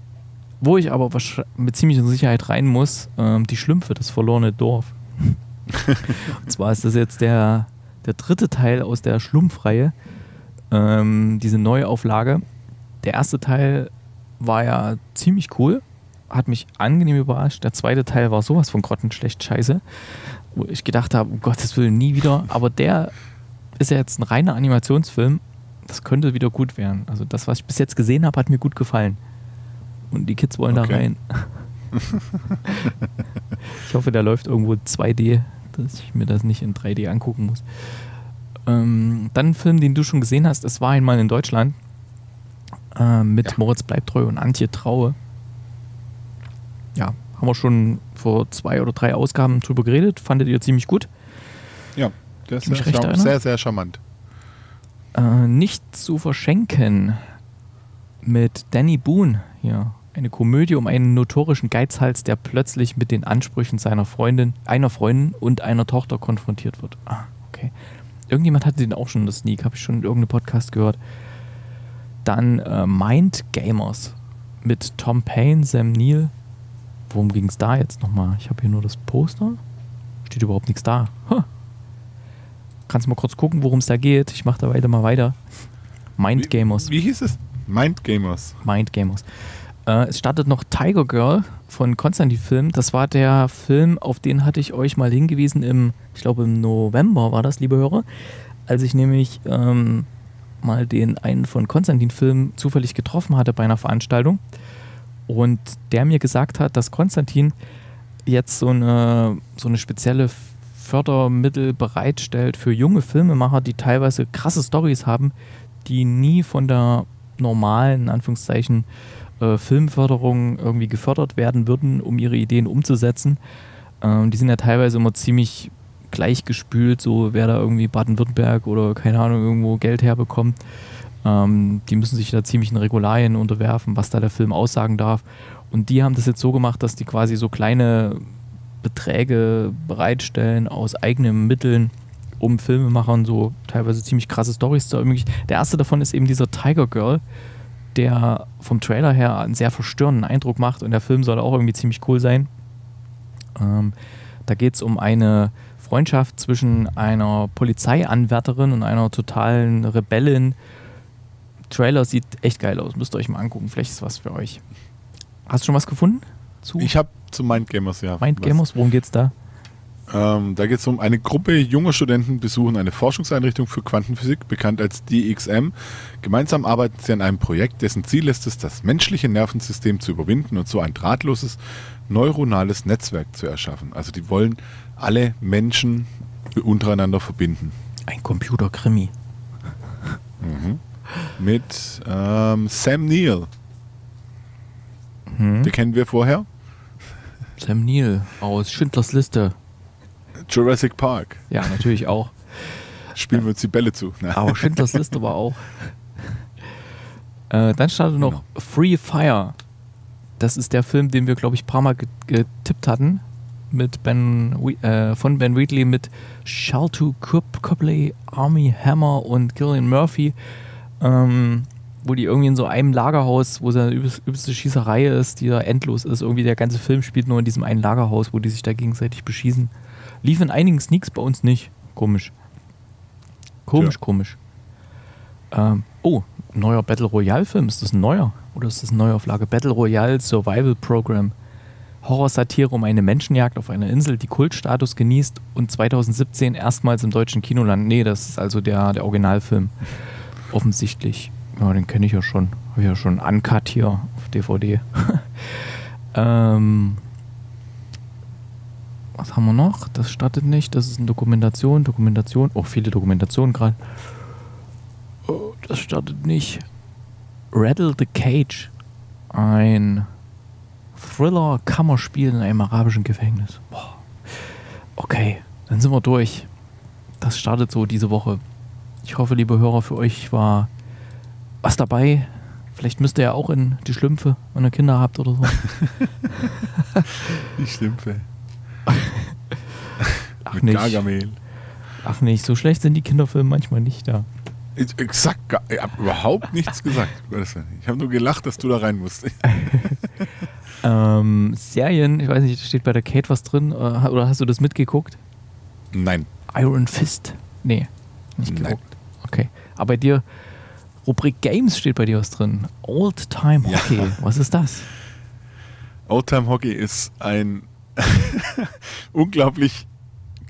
wo ich aber mit ziemlicher Sicherheit rein muss, ähm, die Schlümpfe, das verlorene Dorf. und zwar ist das jetzt der, der dritte Teil aus der Schlumpfreihe, ähm, diese Neuauflage. Der erste Teil war ja ziemlich cool, hat mich angenehm überrascht. Der zweite Teil war sowas von grottenschlecht scheiße, wo ich gedacht habe, um Gottes Willen, nie wieder. Aber der ist ja jetzt ein reiner Animationsfilm. Das könnte wieder gut werden. Also das, was ich bis jetzt gesehen habe, hat mir gut gefallen. Und die Kids wollen okay. da rein. ich hoffe, der läuft irgendwo 2D, dass ich mir das nicht in 3D angucken muss. Ähm, dann ein Film, den du schon gesehen hast, Es war einmal in Deutschland. Äh, mit ja. Moritz Bleibtreu und Antje Traue. Ja, haben wir schon vor zwei oder drei Ausgaben drüber geredet. Fandet ihr ziemlich gut? Ja, der ist sehr, sehr, sehr charmant. Äh, nicht zu verschenken mit Danny Boone hier. Eine Komödie um einen notorischen Geizhals, der plötzlich mit den Ansprüchen seiner Freundin, einer Freundin und einer Tochter konfrontiert wird. Ah, okay. Irgendjemand hatte den auch schon in der Sneak, habe ich schon in irgendeinem Podcast gehört. Dann äh, Mind Gamers mit Tom Payne, Sam Neill. Worum ging es da jetzt nochmal? Ich habe hier nur das Poster. Steht überhaupt nichts da. Huh. Kannst du mal kurz gucken, worum es da geht? Ich mache da weiter mal weiter. Mind Gamers. Wie, wie hieß es? Mind Gamers. Mind Gamers. Äh, es startet noch Tiger Girl von Konstantin Film. Das war der Film, auf den hatte ich euch mal hingewiesen im, ich glaube im November war das, liebe Hörer, als ich nämlich ähm, mal den einen von Konstantin Film zufällig getroffen hatte bei einer Veranstaltung und der mir gesagt hat, dass Konstantin jetzt so eine, so eine spezielle Fördermittel bereitstellt für junge Filmemacher, die teilweise krasse Stories haben, die nie von der normalen, in Anführungszeichen, äh, Filmförderung irgendwie gefördert werden würden, um ihre Ideen umzusetzen. Ähm, die sind ja teilweise immer ziemlich gleichgespült, so wer da irgendwie Baden-Württemberg oder keine Ahnung irgendwo Geld herbekommt. Ähm, die müssen sich da ziemlich in Regularien unterwerfen, was da der Film aussagen darf. Und die haben das jetzt so gemacht, dass die quasi so kleine Beträge bereitstellen aus eigenen Mitteln, um Filmemachern so teilweise ziemlich krasse Storys zu ermöglichen. Der erste davon ist eben dieser Tiger Girl, der vom Trailer her einen sehr verstörenden Eindruck macht und der Film soll auch irgendwie ziemlich cool sein. Ähm, da geht es um eine Freundschaft zwischen einer Polizeianwärterin und einer totalen Rebellin. Trailer sieht echt geil aus. Müsst ihr euch mal angucken. Vielleicht ist was für euch. Hast du schon was gefunden? Zu Ich habe zu Mindgamers, ja. Mind was. Gamers? Worum geht's da? Ähm, da geht es um eine Gruppe junger Studenten besuchen eine Forschungseinrichtung für Quantenphysik, bekannt als DXM. Gemeinsam arbeiten sie an einem Projekt, dessen Ziel ist es, das menschliche Nervensystem zu überwinden und so ein drahtloses neuronales Netzwerk zu erschaffen. Also die wollen alle Menschen untereinander verbinden. Ein Computerkrimi. Mit ähm, Sam Neill. Hm? Den kennen wir vorher. Sam Neill aus Schindlers Liste. Jurassic Park. Ja, natürlich auch. Spielen wir uns die Bälle zu. Na. Aber Schindlers Liste war auch. Äh, dann startet noch Genau. Free Fire. Das ist der Film, den wir, glaube ich, ein paar Mal ge- getippt hatten. Mit Ben, äh, von Ben Wheatley mit Shalto Coop- Copley, Army Hammer und Gillian Murphy. Ähm, wo die irgendwie in so einem Lagerhaus, wo so eine übelst- übelste Schießerei ist, die da endlos ist. Irgendwie der ganze Film spielt nur in diesem einen Lagerhaus, wo die sich da gegenseitig beschießen. Lief in einigen Sneaks, bei uns nicht. Komisch. Komisch, Ja. komisch. Ähm, oh, neuer Battle Royale-Film. Ist das ein neuer? Oder ist das eine Neuauflage? Battle Royale Survival Program. Horrorsatire um eine Menschenjagd auf einer Insel, die Kultstatus genießt und 2017 erstmals im deutschen Kinoland. Nee, das ist also der, der Originalfilm. Offensichtlich. Ja, den kenne ich ja schon. Habe ich ja schon uncut hier auf DVD. ähm, was haben wir noch? Das startet nicht. Das ist eine Dokumentation. Dokumentation. Oh, viele Dokumentationen gerade. Oh, das startet nicht. Rattle the Cage. Ein Thriller-Kammerspiel in einem arabischen Gefängnis. Boah. Okay, dann sind wir durch. Das startet so diese Woche. Ich hoffe, liebe Hörer, für euch war was dabei. Vielleicht müsst ihr ja auch in die Schlümpfe, wenn ihr Kinder habt oder so. Die Schlümpfe. Ach Mit nicht. Gargamel. Ach nicht, so schlecht sind die Kinderfilme manchmal nicht da. Ich, exakt, ich habe überhaupt nichts gesagt. Ich habe nur gelacht, dass du da rein musst. Ähm, Serien, ich weiß nicht, steht bei der Kate was drin? äh, Oder hast du das mitgeguckt? Nein. Iron Fist? Nee, nicht Nein. geguckt. Okay. Aber bei dir, Rubrik Games steht bei dir was drin. Old Time Ja. Hockey. Was ist das? Oldtime Hockey ist ein unglaublich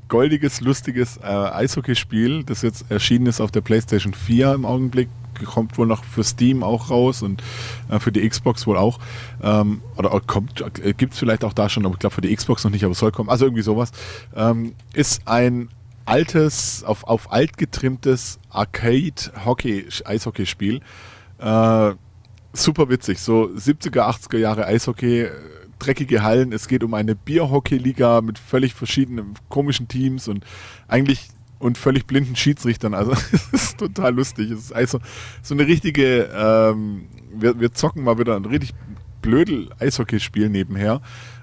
goldiges, lustiges äh, Eishockeyspiel, das jetzt erschienen ist auf der PlayStation 4 im Augenblick. Kommt wohl noch für Steam auch raus und äh, für die Xbox wohl auch. Ähm, oder auch kommt, äh, gibt es vielleicht auch da schon, aber ich glaube für die Xbox noch nicht, aber soll kommen. Also irgendwie sowas. Ähm, ist ein altes, auf, auf alt getrimmtes Arcade-Hockey-Eishockeyspiel. Äh, super witzig. So 70er, 80er Jahre Eishockey, dreckige Hallen. Es geht um eine Bierhockey-Liga mit völlig verschiedenen komischen Teams und eigentlich und völlig blinden Schiedsrichtern. Also es ist total lustig. Es ist also so eine richtige, ähm, wir, wir zocken mal wieder ein richtig blödel Eishockeyspiel nebenher.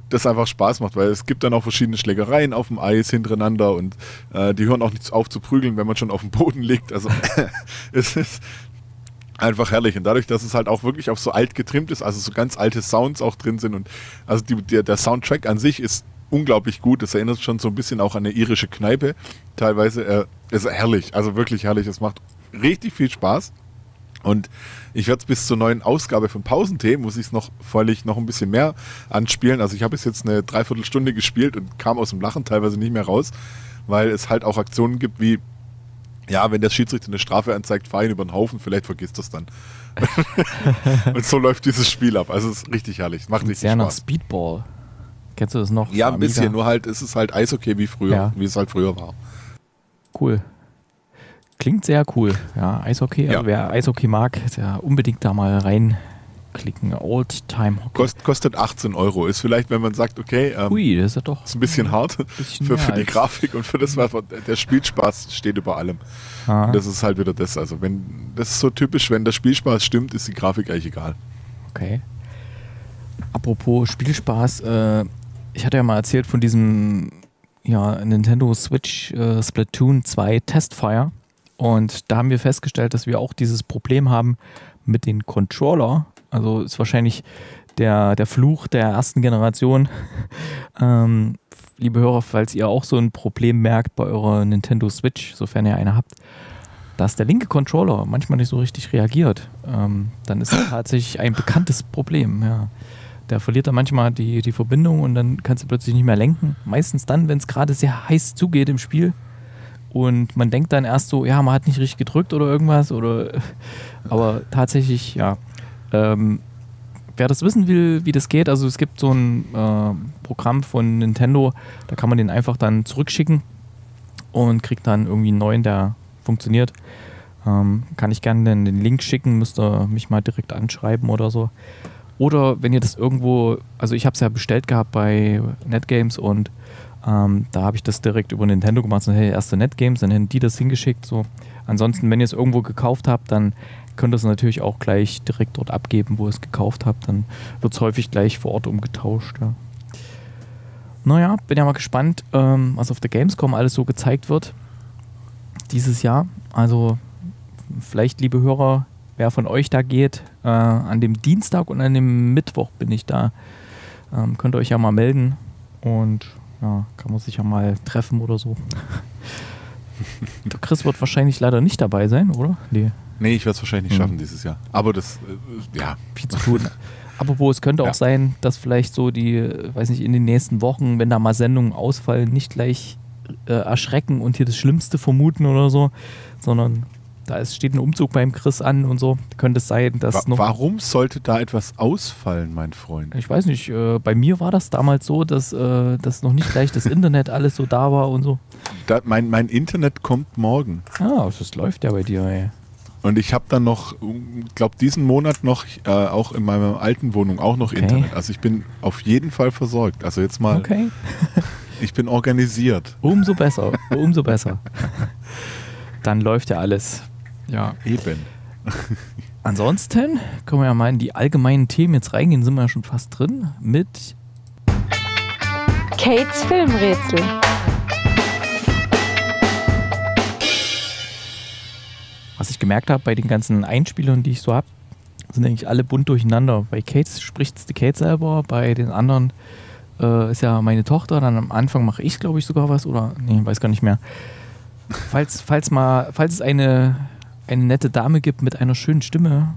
Das einfach Spaß macht, weil es gibt dann auch verschiedene Schlägereien auf dem Eis hintereinander und äh, die hören auch nicht auf zu prügeln, wenn man schon auf dem Boden liegt. Also es ist einfach herrlich. Und dadurch, dass es halt auch wirklich auf so alt getrimmt ist, also so ganz alte Sounds auch drin sind und also die, der, der Soundtrack an sich ist unglaublich gut. Das erinnert schon so ein bisschen auch an eine irische Kneipe. Teilweise äh, ist herrlich, also wirklich herrlich. Es macht richtig viel Spaß. Und ich werde es bis zur neuen Ausgabe von Pausentee, muss ich es noch völlig noch ein bisschen mehr anspielen. Also ich habe es jetzt eine Dreiviertelstunde gespielt und kam aus dem Lachen teilweise nicht mehr raus, weil es halt auch Aktionen gibt wie, ja, wenn der Schiedsrichter eine Strafe anzeigt, fahr ihn über den Haufen, vielleicht vergisst das dann. und so läuft dieses Spiel ab. Also es ist richtig herrlich. Macht richtig Sehr nach Spaß. Speedball. Kennst du das noch? Ja, ein bisschen, Amiga? nur halt, es ist halt Eishockey wie früher, Ja. wie es halt früher war. Cool. Klingt sehr cool. Ja, Eishockey. Also Ja. wer Eishockey mag, der unbedingt da mal reinklicken. Old Time Hockey. Kost, kostet 18 Euro. Ist vielleicht, wenn man sagt, okay, ähm, Ui, das ist ja doch. ist ein bisschen hart bisschen für, für die Grafik und für das, was der Spielspaß steht über allem. Ah, Das ist halt wieder das. Also wenn das ist so typisch, wenn der Spielspaß stimmt, ist die Grafik eigentlich egal. okay. Apropos Spielspaß, äh, ich hatte ja mal erzählt von diesem ja, Nintendo Switch äh, Splatoon 2 Testfire. Und da haben wir festgestellt, dass wir auch dieses Problem haben mit den Controller. Also ist wahrscheinlich der, der Fluch der ersten Generation. ähm, liebe Hörer, falls ihr auch so ein Problem merkt bei eurer Nintendo Switch, sofern ihr eine habt, dass der linke Controller manchmal nicht so richtig reagiert, ähm, dann ist das tatsächlich ein bekanntes Problem. Ja. Der verliert dann manchmal die, die Verbindung und dann kannst du plötzlich nicht mehr lenken. Meistens dann, wenn es gerade sehr heiß zugeht im Spiel. Und man denkt dann erst so, ja, man hat nicht richtig gedrückt oder irgendwas. Oder, aber tatsächlich, ja. Ähm, wer das wissen will, wie das geht, also es gibt so ein äh, Programm von Nintendo, da kann man den einfach dann zurückschicken und kriegt dann irgendwie einen neuen, der funktioniert. Ähm, kann ich gerne den, den Link schicken, müsst ihr mich mal direkt anschreiben oder so. Oder wenn ihr das irgendwo, also ich habe es ja bestellt gehabt bei Netgames und ähm, da habe ich das direkt über Nintendo gemacht. So, hey, erste Netgames, dann hätten die das hingeschickt. So. Ansonsten, wenn ihr es irgendwo gekauft habt, dann könnt ihr es natürlich auch gleich direkt dort abgeben, wo ihr es gekauft habt. Dann wird es häufig gleich vor Ort umgetauscht. Ja. Naja, bin ja mal gespannt, ähm, was auf der Gamescom alles so gezeigt wird dieses Jahr. Also vielleicht, liebe Hörer, wer von euch da geht, äh, an dem Dienstag und an dem Mittwoch bin ich da. Ähm, könnt ihr euch ja mal melden und ja, kann man sich ja mal treffen oder so. Der Chris wird wahrscheinlich leider nicht dabei sein, oder? Nee. Nee, ich werde es wahrscheinlich nicht mhm. schaffen dieses Jahr. Aber das, äh, ja. Viel zu tun. Aber wo es könnte ja. auch sein, dass vielleicht so die, weiß nicht, in den nächsten Wochen, wenn da mal Sendungen ausfallen, nicht gleich äh, erschrecken und hier das Schlimmste vermuten oder so, sondern da ist, steht ein Umzug beim Chris an und so. Könnte es sein, dass Wa noch. Warum sollte da etwas ausfallen, mein Freund? Ich weiß nicht. Äh, bei mir war das damals so, dass, äh, dass noch nicht gleich das Internet alles so da war und so. Da, mein, mein Internet kommt morgen. Ah, das läuft ja bei dir, ey. Und ich habe dann noch, glaube diesen Monat noch äh, auch in meiner alten Wohnung auch noch okay. Internet. Also ich bin auf jeden Fall versorgt. Also jetzt mal. Okay. ich bin organisiert. Umso besser, umso besser. Dann läuft ja alles. Ja. Eben. Ansonsten können wir ja mal in die allgemeinen Themen jetzt reingehen, sind wir ja schon fast drin, mit Kates Filmrätsel. Was ich gemerkt habe bei den ganzen Einspielern, die ich so habe, sind eigentlich alle bunt durcheinander. Bei Kate spricht es die Kate selber, bei den anderen äh, ist ja meine Tochter, dann am Anfang mache ich, glaube ich, sogar was oder nee, weiß gar nicht mehr. Falls, falls mal, falls es eine eine nette Dame gibt mit einer schönen Stimme,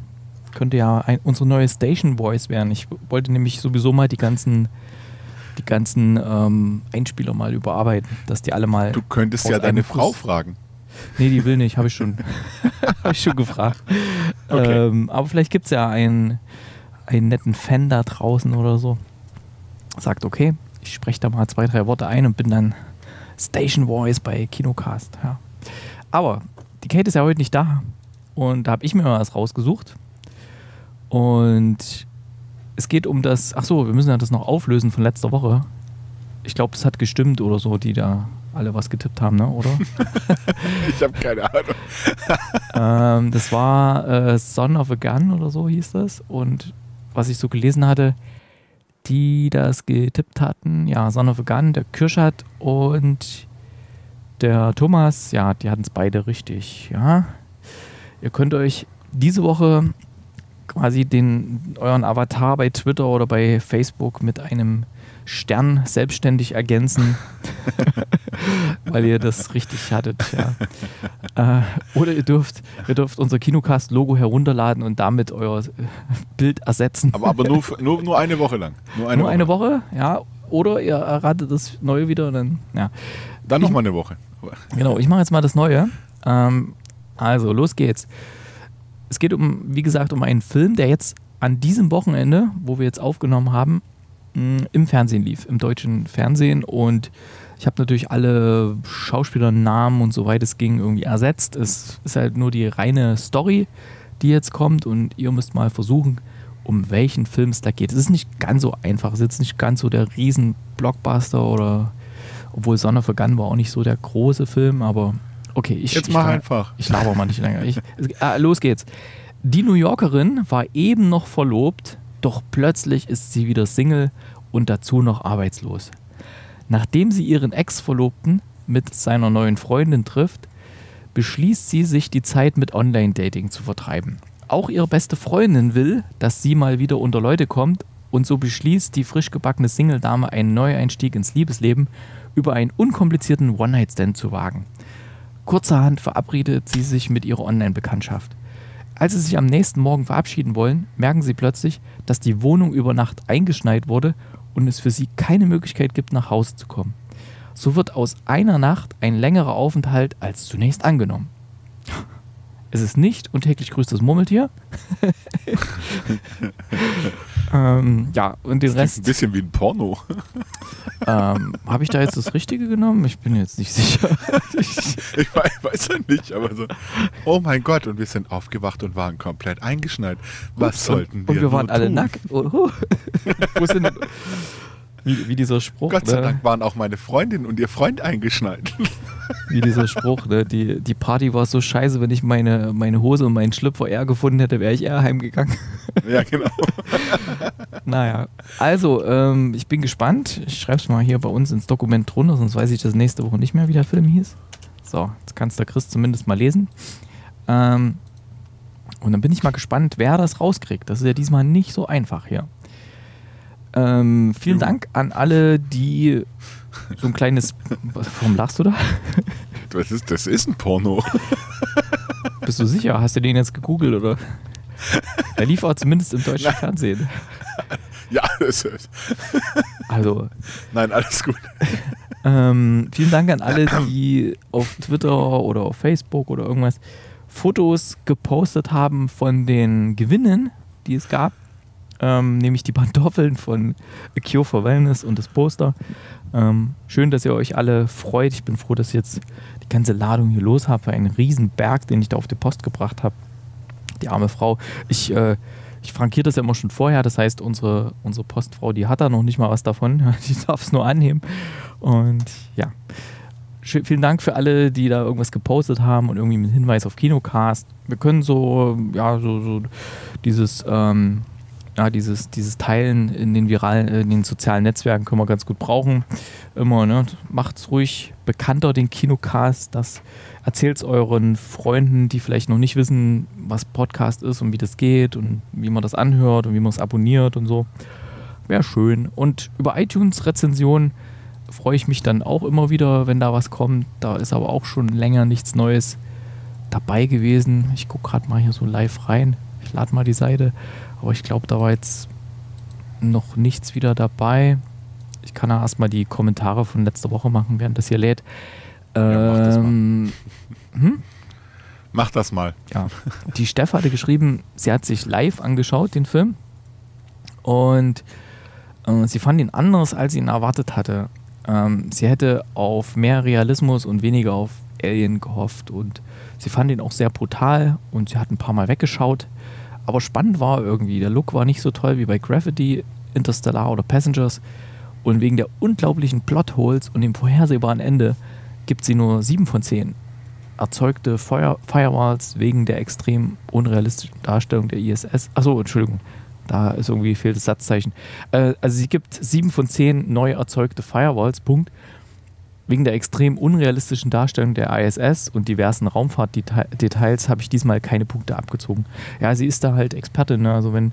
könnte ja ein, unsere neue Station Voice werden. Ich wollte nämlich sowieso mal die ganzen, die ganzen ähm, Einspieler mal überarbeiten, dass die alle mal. Du könntest ja deine Frau fragen. Nee, die will nicht, habe ich schon, habe ich schon gefragt. Okay. Ähm, aber vielleicht gibt es ja einen, einen netten Fan da draußen oder so. Sagt, okay, ich spreche da mal zwei, drei Worte ein und bin dann Station Voice bei Kinocast. Ja. Aber die Kate ist ja heute nicht da. Und da habe ich mir mal was rausgesucht. Und es geht um das, ach so, wir müssen ja das noch auflösen von letzter Woche. Ich glaube, es hat gestimmt oder so, die da alle was getippt haben, ne? oder? ich habe keine Ahnung. ähm, das war äh, Son of a Gun oder so hieß das. Und was ich so gelesen hatte, die das getippt hatten, ja, Son of a Gun, der Kirschat und der Thomas, ja, die hatten es beide richtig, ja. Ihr könnt euch diese Woche quasi den, euren Avatar bei Twitter oder bei Facebook mit einem Stern selbstständig ergänzen, weil ihr das richtig hattet. Ja. Äh, oder ihr dürft, ihr dürft unser Kinocast-Logo herunterladen und damit euer Bild ersetzen. Aber, aber nur, nur, nur eine Woche lang. Nur eine, nur Woche. eine Woche, ja. Oder ihr erratet das Neue wieder. Dann, ja. dann nochmal eine Woche. Genau, ich mache jetzt mal das Neue. Ähm, also, los geht's. Es geht um, wie gesagt, um einen Film, der jetzt an diesem Wochenende, wo wir jetzt aufgenommen haben, mh, im Fernsehen lief, im deutschen Fernsehen. Und ich habe natürlich alle Schauspielernamen und so weit es ging irgendwie ersetzt. Es ist halt nur die reine Story, die jetzt kommt. Und ihr müsst mal versuchen, um welchen Film es da geht. Es ist nicht ganz so einfach. Es ist jetzt nicht ganz so der Riesen-Blockbuster oder obwohl Son of a Gun war auch nicht so der große Film, aber okay, ich. Jetzt ich, mach einfach. Ich laber mal nicht länger. Ich, äh, los geht's. Die New Yorkerin war eben noch verlobt, doch plötzlich ist sie wieder Single und dazu noch arbeitslos. Nachdem sie ihren Ex-Verlobten mit seiner neuen Freundin trifft, beschließt sie, sich die Zeit mit Online-Dating zu vertreiben. Auch ihre beste Freundin will, dass sie mal wieder unter Leute kommt und so beschließt die frisch gebackene Single-Dame einen Neueinstieg ins Liebesleben über einen unkomplizierten One-Night-Stand zu wagen. Kurzerhand verabredet sie sich mit ihrer Online-Bekanntschaft. Als sie sich am nächsten Morgen verabschieden wollen, merken sie plötzlich, dass die Wohnung über Nacht eingeschneit wurde und es für sie keine Möglichkeit gibt, nach Hause zu kommen. So wird aus einer Nacht ein längerer Aufenthalt als zunächst angenommen. Es ist nicht und täglich grüßt das Murmeltier. ähm, ja, und den Das Rest. ein bisschen wie ein Porno. Ähm, Habe ich da jetzt das Richtige genommen? Ich bin jetzt nicht sicher. Ich weiß, weiß ja nicht, aber so. Oh mein Gott, und wir sind aufgewacht und waren komplett eingeschneit. Was sollten wir Und wir waren alle tun? nackt. Oh, Wo sind wie, wie dieser Spruch, Gott sei ne? Dank waren auch meine Freundin und ihr Freund eingeschneit. wie dieser Spruch, ne? die, die Party war so scheiße, wenn ich meine, meine Hose und meinen Schlüpfer eher gefunden hätte, wäre ich eher heimgegangen. ja, genau. Naja, also ähm, ich bin gespannt. Ich schreibe es mal hier bei uns ins Dokument drunter, sonst weiß ich das nächste Woche nicht mehr, wie der Film hieß. So, jetzt kannst der Chris zumindest mal lesen. Ähm, und dann bin ich mal gespannt, wer das rauskriegt. Das ist ja diesmal nicht so einfach hier. Ähm, vielen. Dank an alle, die so ein kleines. Warum lachst du da? Das ist, das ist ein Porno. Bist du sicher? Hast du den jetzt gegoogelt oder? Der lief auch zumindest im deutschen Nein. Fernsehen. Ja, das ist. Also, Nein, alles gut. Ähm, vielen Dank an alle, die auf Twitter oder auf Facebook oder irgendwas Fotos gepostet haben von den Gewinnen, die es gab. Ähm, nämlich die Pantoffeln von A Cure for Wellness und das Poster. Ähm, schön, dass ihr euch alle freut. Ich bin froh, dass ich jetzt die ganze Ladung hier los habe. Einen riesen Berg, den ich da auf die Post gebracht habe. Die arme Frau. Ich, äh, ich frankiere das ja immer schon vorher. Das heißt, unsere, unsere Postfrau, die hat da noch nicht mal was davon. Die darf es nur annehmen. Und ja, Schön, vielen Dank für alle, die da irgendwas gepostet haben und irgendwie mit Hinweis auf Kinocast. Wir können so, ja, so, so dieses, ähm, ja, dieses, dieses Teilen in den viralen, in den sozialen Netzwerken können wir ganz gut brauchen. Immer, ne? Macht's ruhig bekannter, den Kinocast. Das erzählt's euren Freunden, die vielleicht noch nicht wissen, was Podcast ist und wie das geht und wie man das anhört und wie man es abonniert und so. Wäre schön. Und über iTunes-Rezensionen freue ich mich dann auch immer wieder, wenn da was kommt. Da ist aber auch schon länger nichts Neues dabei gewesen. Ich gucke gerade mal hier so live rein. Ich lade mal die Seite. Aber ich glaube, da war jetzt noch nichts wieder dabei. Ich kann ja erstmal die Kommentare von letzter Woche machen, während das hier lädt. Ja, mach das mal. Ähm, hm? Mach das mal. Ja. Die Steff hatte geschrieben, sie hat sich live angeschaut, den Film. Und äh, sie fand ihn anders, als sie ihn erwartet hatte. Ähm, sie hätte auf mehr Realismus und weniger auf Alien gehofft. Und sie fand ihn auch sehr brutal und sie hat ein paar Mal weggeschaut. Aber spannend war irgendwie, der Look war nicht so toll wie bei Gravity, Interstellar oder Passengers. Und wegen der unglaublichen Plotholes und dem vorhersehbaren Ende gibt sie nur 7 von 10 erzeugte Feuer Firewalls wegen der extrem unrealistischen Darstellung der ISS. Achso, Entschuldigung, da ist irgendwie fehlt das Satzzeichen. Äh, also sie gibt 7 von 10 neu erzeugte Firewalls, Punkt. Wegen der extrem unrealistischen Darstellung der ISS und diversen Raumfahrtdetails habe ich diesmal keine Punkte abgezogen. Ja, sie ist da halt Expertin. Ne? Also wenn,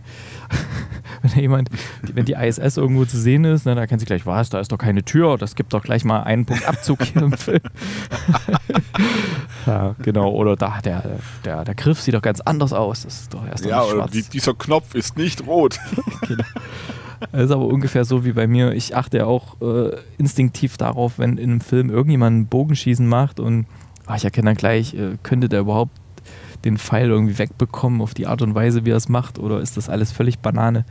wenn jemand, wenn die ISS irgendwo zu sehen ist, ne, da kann sie gleich, was, da ist doch keine Tür, das gibt doch gleich mal einen Punkt Abzug hier im Film. ja, genau. Oder da, der, der, der Griff sieht doch ganz anders aus. Das ist doch erst Ja, oder die, dieser Knopf ist nicht rot. Das ist aber ungefähr so wie bei mir. Ich achte ja auch äh, instinktiv darauf, wenn in einem Film irgendjemand ein Bogenschießen macht und ah, ich erkenne dann gleich, äh, könnte der überhaupt den Pfeil irgendwie wegbekommen auf die Art und Weise, wie er es macht, oder ist das alles völlig Banane?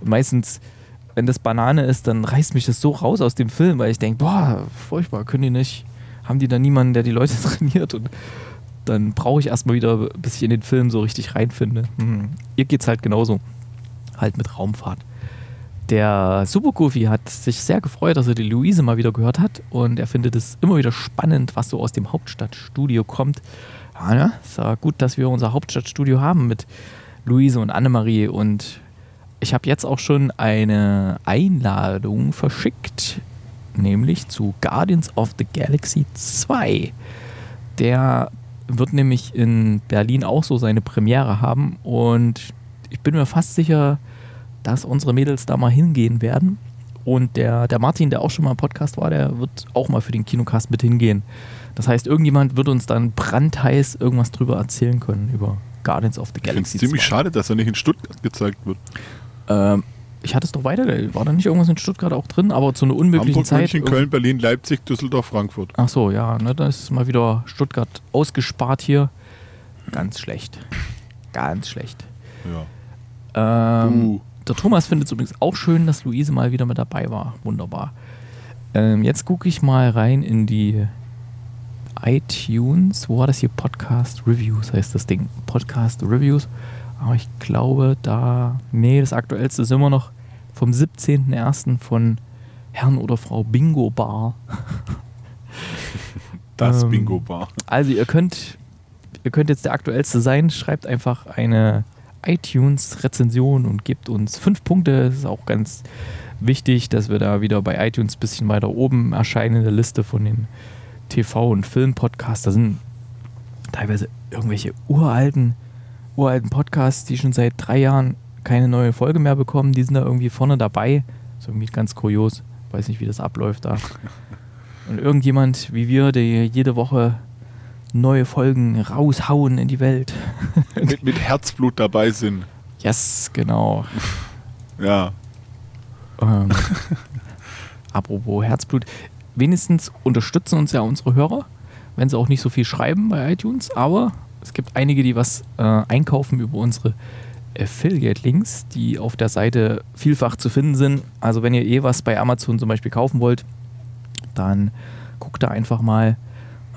Und meistens, wenn das Banane ist, dann reißt mich das so raus aus dem Film, weil ich denke, boah, furchtbar, können die nicht, haben die da niemanden, der die Leute trainiert und dann brauche ich erstmal wieder, bis ich in den Film so richtig reinfinde. Hm. Ihr geht's halt genauso. Halt mit Raumfahrt. Der Super Goofy hat sich sehr gefreut, dass er die Luise mal wieder gehört hat und er findet es immer wieder spannend, was so aus dem Hauptstadtstudio kommt. Ja, ne? ist ja gut, dass wir unser Hauptstadtstudio haben mit Luise und Annemarie und ich habe jetzt auch schon eine Einladung verschickt, nämlich zu Guardians of the Galaxy 2. Der wird nämlich in Berlin auch so seine Premiere haben und ich bin mir fast sicher, dass unsere Mädels da mal hingehen werden Und der, der Martin, der auch schon mal im Podcast war, der wird auch mal für den Kinocast mit hingehen. Das heißt, irgendjemand wird uns dann brandheiß irgendwas drüber erzählen können, über Guardians of the Ich finde es Galaxy. ziemlich 2. schade, dass er nicht in Stuttgart gezeigt wird. Ähm, ich hatte es doch weiter, war da nicht irgendwas in Stuttgart auch drin, aber zu einer unmöglichen Hamburg, Zeit. München, Köln, Berlin, Leipzig, Düsseldorf, Frankfurt. Ach so, ja, ne, da ist mal wieder Stuttgart ausgespart hier. Ganz schlecht. Ganz schlecht. Ja. Ähm, Uh. Der Thomas findet es übrigens auch schön, dass Luise mal wieder mit dabei war. Wunderbar. Ähm, jetzt gucke ich mal rein in die iTunes. Wo war das hier? Podcast Reviews heißt das Ding. Podcast Reviews. Aber ich glaube, da. Nee, das aktuellste ist immer noch vom 17.01. von Herrn oder Frau Bingo Bar. Das Ähm, Bingo Bar. Also ihr könnt, ihr könnt jetzt der aktuellste sein. Schreibt einfach eine iTunes-Rezension und gebt uns fünf Punkte. Das ist auch ganz wichtig, dass wir da wieder bei iTunes ein bisschen weiter oben erscheinen in der Liste von den TV- und Film-Podcasts. Da sind teilweise irgendwelche uralten, uralten Podcasts, die schon seit drei Jahren keine neue Folge mehr bekommen. Die sind da irgendwie vorne dabei. ist irgendwie ganz kurios. Weiß nicht, wie das abläuft da. Und irgendjemand wie wir, der jede Woche neue Folgen raushauen in die Welt. mit, mit Herzblut dabei sind. Yes, genau. Ja. Ähm, apropos Herzblut. Wenigstens unterstützen uns ja unsere Hörer, wenn sie auch nicht so viel schreiben bei iTunes, aber es gibt einige, die was äh, einkaufen über unsere Affiliate-Links, die auf der Seite vielfach zu finden sind. Also wenn ihr eh was bei Amazon zum Beispiel kaufen wollt, dann guckt da einfach mal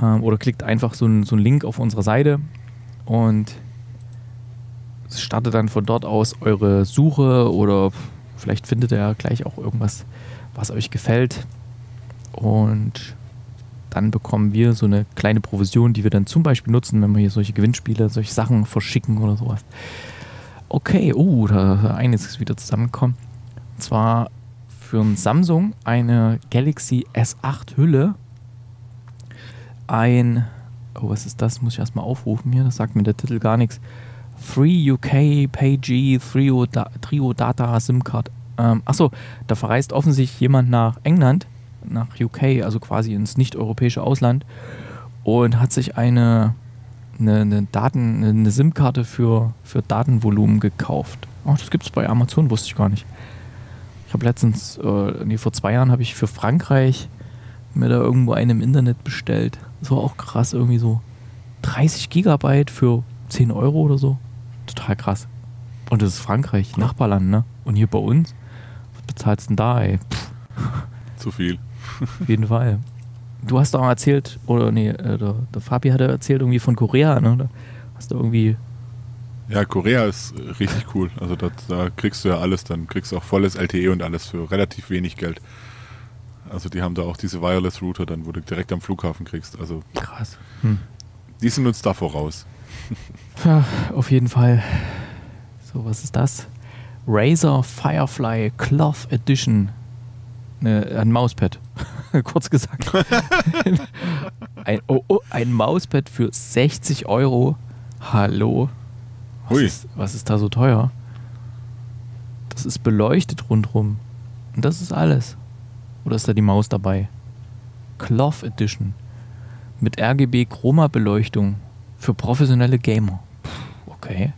ähm, oder klickt einfach so einen so Link auf unsere Seite und startet dann von dort aus eure Suche oder vielleicht findet ihr gleich auch irgendwas, was euch gefällt. Und dann bekommen wir so eine kleine Provision, die wir dann zum Beispiel nutzen, wenn wir hier solche Gewinnspiele, solche Sachen verschicken oder sowas. Okay, oh, da ist einiges wieder zusammengekommen. Und zwar für ein Samsung eine Galaxy S8 Hülle. Ein, oh, was ist das? Muss ich erstmal aufrufen hier, das sagt mir der Titel gar nichts. Free UK da Trio Data SIM Card. Ähm, achso, da verreist offensichtlich jemand nach England, nach UK, also quasi ins nicht-europäische Ausland und hat sich eine, eine, eine Daten, eine SIM-Karte für, für Datenvolumen gekauft. Ach, das gibt es bei Amazon, wusste ich gar nicht. Ich habe letztens, äh, nee, vor zwei Jahren habe ich für Frankreich mir da irgendwo eine im Internet bestellt. Das war auch krass, irgendwie so 30 Gigabyte für 10 Euro oder so. Total krass. Und das ist Frankreich, Nachbarland, ne? Und hier bei uns, was bezahlst du denn da, ey? Pff, Zu viel. auf jeden Fall. Du hast doch mal erzählt, oder nee, äh, der, der Fabi hatte erzählt irgendwie von Korea, ne? Hast du irgendwie, Ja, Korea ist richtig cool. Also da, da kriegst du ja alles, dann kriegst du auch volles LTE und alles für relativ wenig Geld. Also die haben da auch diese Wireless Router dann, wo du direkt am Flughafen kriegst. Also krass. Hm. die sind uns da voraus. Ja, auf jeden Fall. So, was ist das? Razer Firefly Cloth Edition. Ne, ein Mauspad. Kurz gesagt. ein, oh, oh, ein Mauspad für 60 Euro. Hallo. Was Hui. ist, was ist da so teuer? Das ist beleuchtet rundrum. Und das ist alles. Oder ist da die Maus dabei? Cloth Edition. Mit RGB Chroma Beleuchtung. Für professionelle Gamer. Puh, Okay.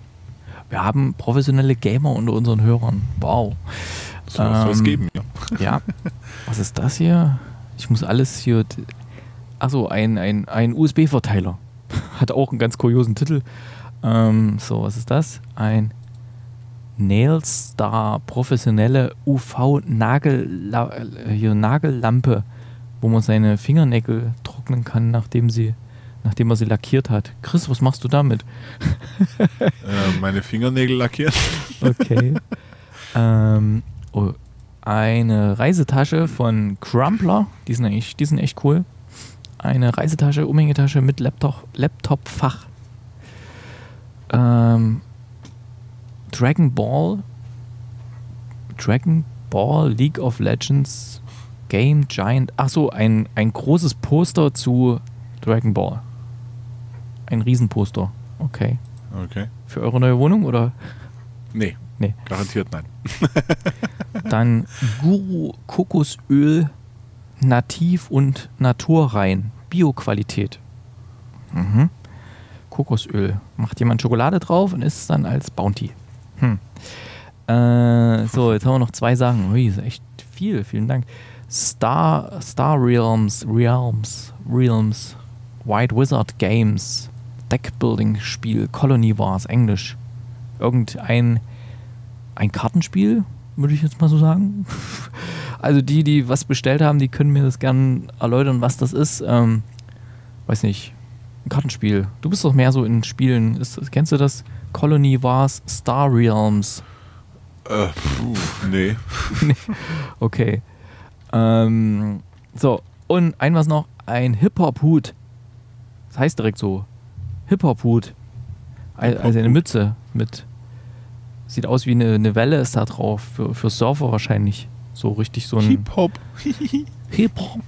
Wir haben professionelle Gamer unter unseren Hörern. Wow. So Ähm, geben, ja. Ja. Was ist das hier? Ich muss alles hier. Achso, ein, ein, ein USB-Verteiler. Hat auch einen ganz kuriosen Titel. Ähm, so, was ist das? Ein Nailstar professionelle UV-Nagellampe, wo man seine Fingernägel trocknen kann, nachdem sie nachdem er sie lackiert hat. Chris, was machst du damit? Äh, meine Fingernägel lackieren. Okay. ähm, oh, eine Reisetasche von Crumpler. Die sind eigentlich, die sind echt cool. Eine Reisetasche, Umhängetasche mit Laptop, Laptop-Fach. Ähm, Dragon Ball. Dragon Ball League of Legends Game Giant. Achso, ein, ein großes Poster zu Dragon Ball. Ein Riesenposter. Okay. Okay. Für eure neue Wohnung oder? Nee. Nee. Garantiert nein. Dann Guru Kokosöl nativ und naturrein. Bioqualität. Mhm. Kokosöl. Macht jemand Schokolade drauf und isst es dann als Bounty. Hm. Äh, so, jetzt haben wir noch zwei Sachen. Ui, ist echt viel. Vielen Dank. Star, Star Realms, Realms, Realms, White Wizard Games, Deckbuilding-Spiel, Colony Wars, Englisch. Irgendein ein Kartenspiel, würde ich jetzt mal so sagen. Also die, die was bestellt haben, die können mir das gerne erläutern, was das ist. Ähm, weiß nicht, ein Kartenspiel. Du bist doch mehr so in Spielen. Ist, kennst du das? Colony Wars Star Realms. Äh, puh, nee. Okay. Ähm, so, und ein was noch, ein Hip-Hop-Hut. Das heißt direkt so. Hip-Hop-Hut. Al- Also eine Mütze mit. Sieht aus wie eine, eine Welle ist da drauf. Für, für Surfer wahrscheinlich. So richtig so ein Hip-Hop. Hip-Hop.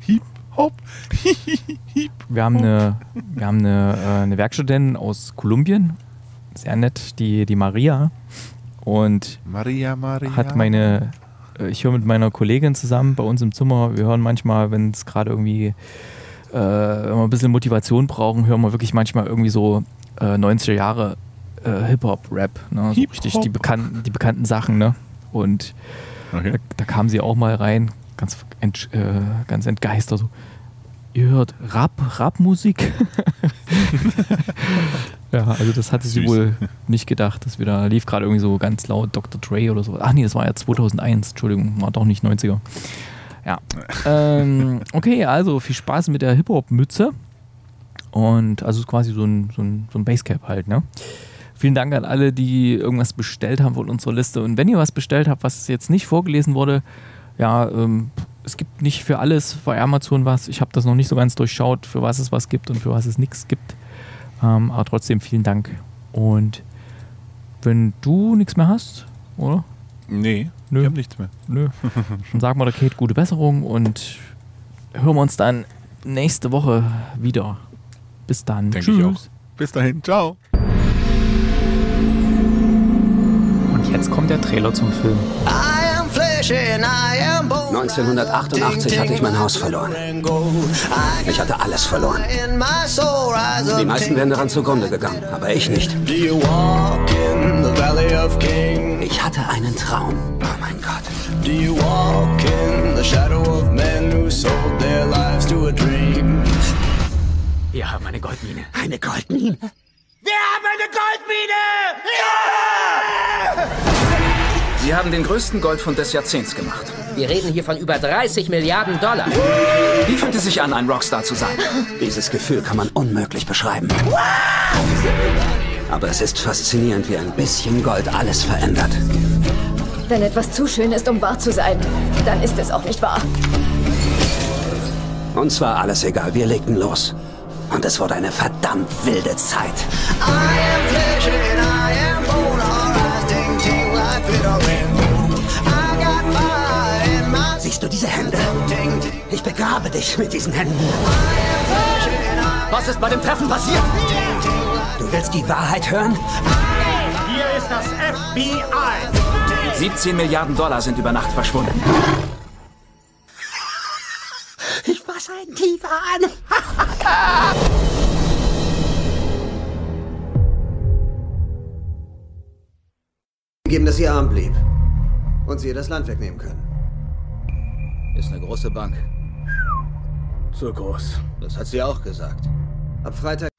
Hip-Hop. Wir haben eine, wir haben eine, äh, eine Werkstudentin aus Kolumbien. Sehr nett, die, die Maria. Und Maria, Maria. hat meine, äh, ich höre mit meiner Kollegin zusammen bei uns im Zimmer, wir hören manchmal, wenn es gerade irgendwie, äh, wenn wir ein bisschen Motivation brauchen, hören wir wirklich manchmal irgendwie so äh, 90er Jahre äh, Hip-Hop-Rap, ne? so Hip-Hop. richtig die bekannten, die bekannten Sachen, ne? Und Okay. da, da kam sie auch mal rein, ganz, ent, äh, ganz entgeistert. So, Ihr hört Rap, Rap-Musik? ja, also das hatte sie Süß. wohl nicht gedacht, dass wir da lief gerade irgendwie so ganz laut Dr. Dre oder so. Ach nee, das war ja 2001, Entschuldigung, war doch nicht 90er. Ja. ähm, okay, also viel Spaß mit der Hip-Hop-Mütze. Und also quasi so ein, so ein, so ein Basecap halt, ne? Vielen Dank an alle, die irgendwas bestellt haben von unserer Liste. Und wenn ihr was bestellt habt, was jetzt nicht vorgelesen wurde, ja, ähm, es gibt nicht für alles bei Amazon was. Ich habe das noch nicht so ganz durchschaut, für was es was gibt und für was es nichts gibt. Ähm, aber trotzdem vielen Dank. Und wenn du nichts mehr hast, oder? Nee, Nö. ich hab nichts mehr. Nö. Dann sagen wir der Kate gute Besserung und hören wir uns dann nächste Woche wieder. Bis dann. Denke ich auch. Bis dahin, ciao. Und jetzt kommt der Trailer zum Film. 1988 hatte ich mein Haus verloren. Ich hatte alles verloren. Die meisten wären daran zugrunde gegangen, aber ich nicht. Ich hatte einen Traum. Oh mein Gott. Do you walk in the shadow of men who sold their lives to a dream? Wir haben eine Goldmine. Eine Goldmine? Sie haben den größten Goldfund des Jahrzehnts gemacht. Wir reden hier von über 30 Milliarden Dollar. Wie fühlt es sich an, ein Rockstar zu sein? Dieses Gefühl kann man unmöglich beschreiben. Aber es ist faszinierend, wie ein bisschen Gold alles verändert. Wenn etwas zu schön ist, um wahr zu sein, dann ist es auch nicht wahr. Uns war alles egal, wir legten los. Und es wurde eine verdammt wilde Zeit. I am Siehst du diese Hände? Ich begrabe dich mit diesen Händen. Was ist bei dem Treffen passiert? Du willst die Wahrheit hören? Hier ist das FBI. 17 Milliarden Dollar sind über Nacht verschwunden. Ich fasse einen tiefer an. Geben, dass ihr arm blieb. Und sie ihr das Land wegnehmen können. Ist eine große Bank. Zu groß. Das hat sie auch gesagt. Ab Freitag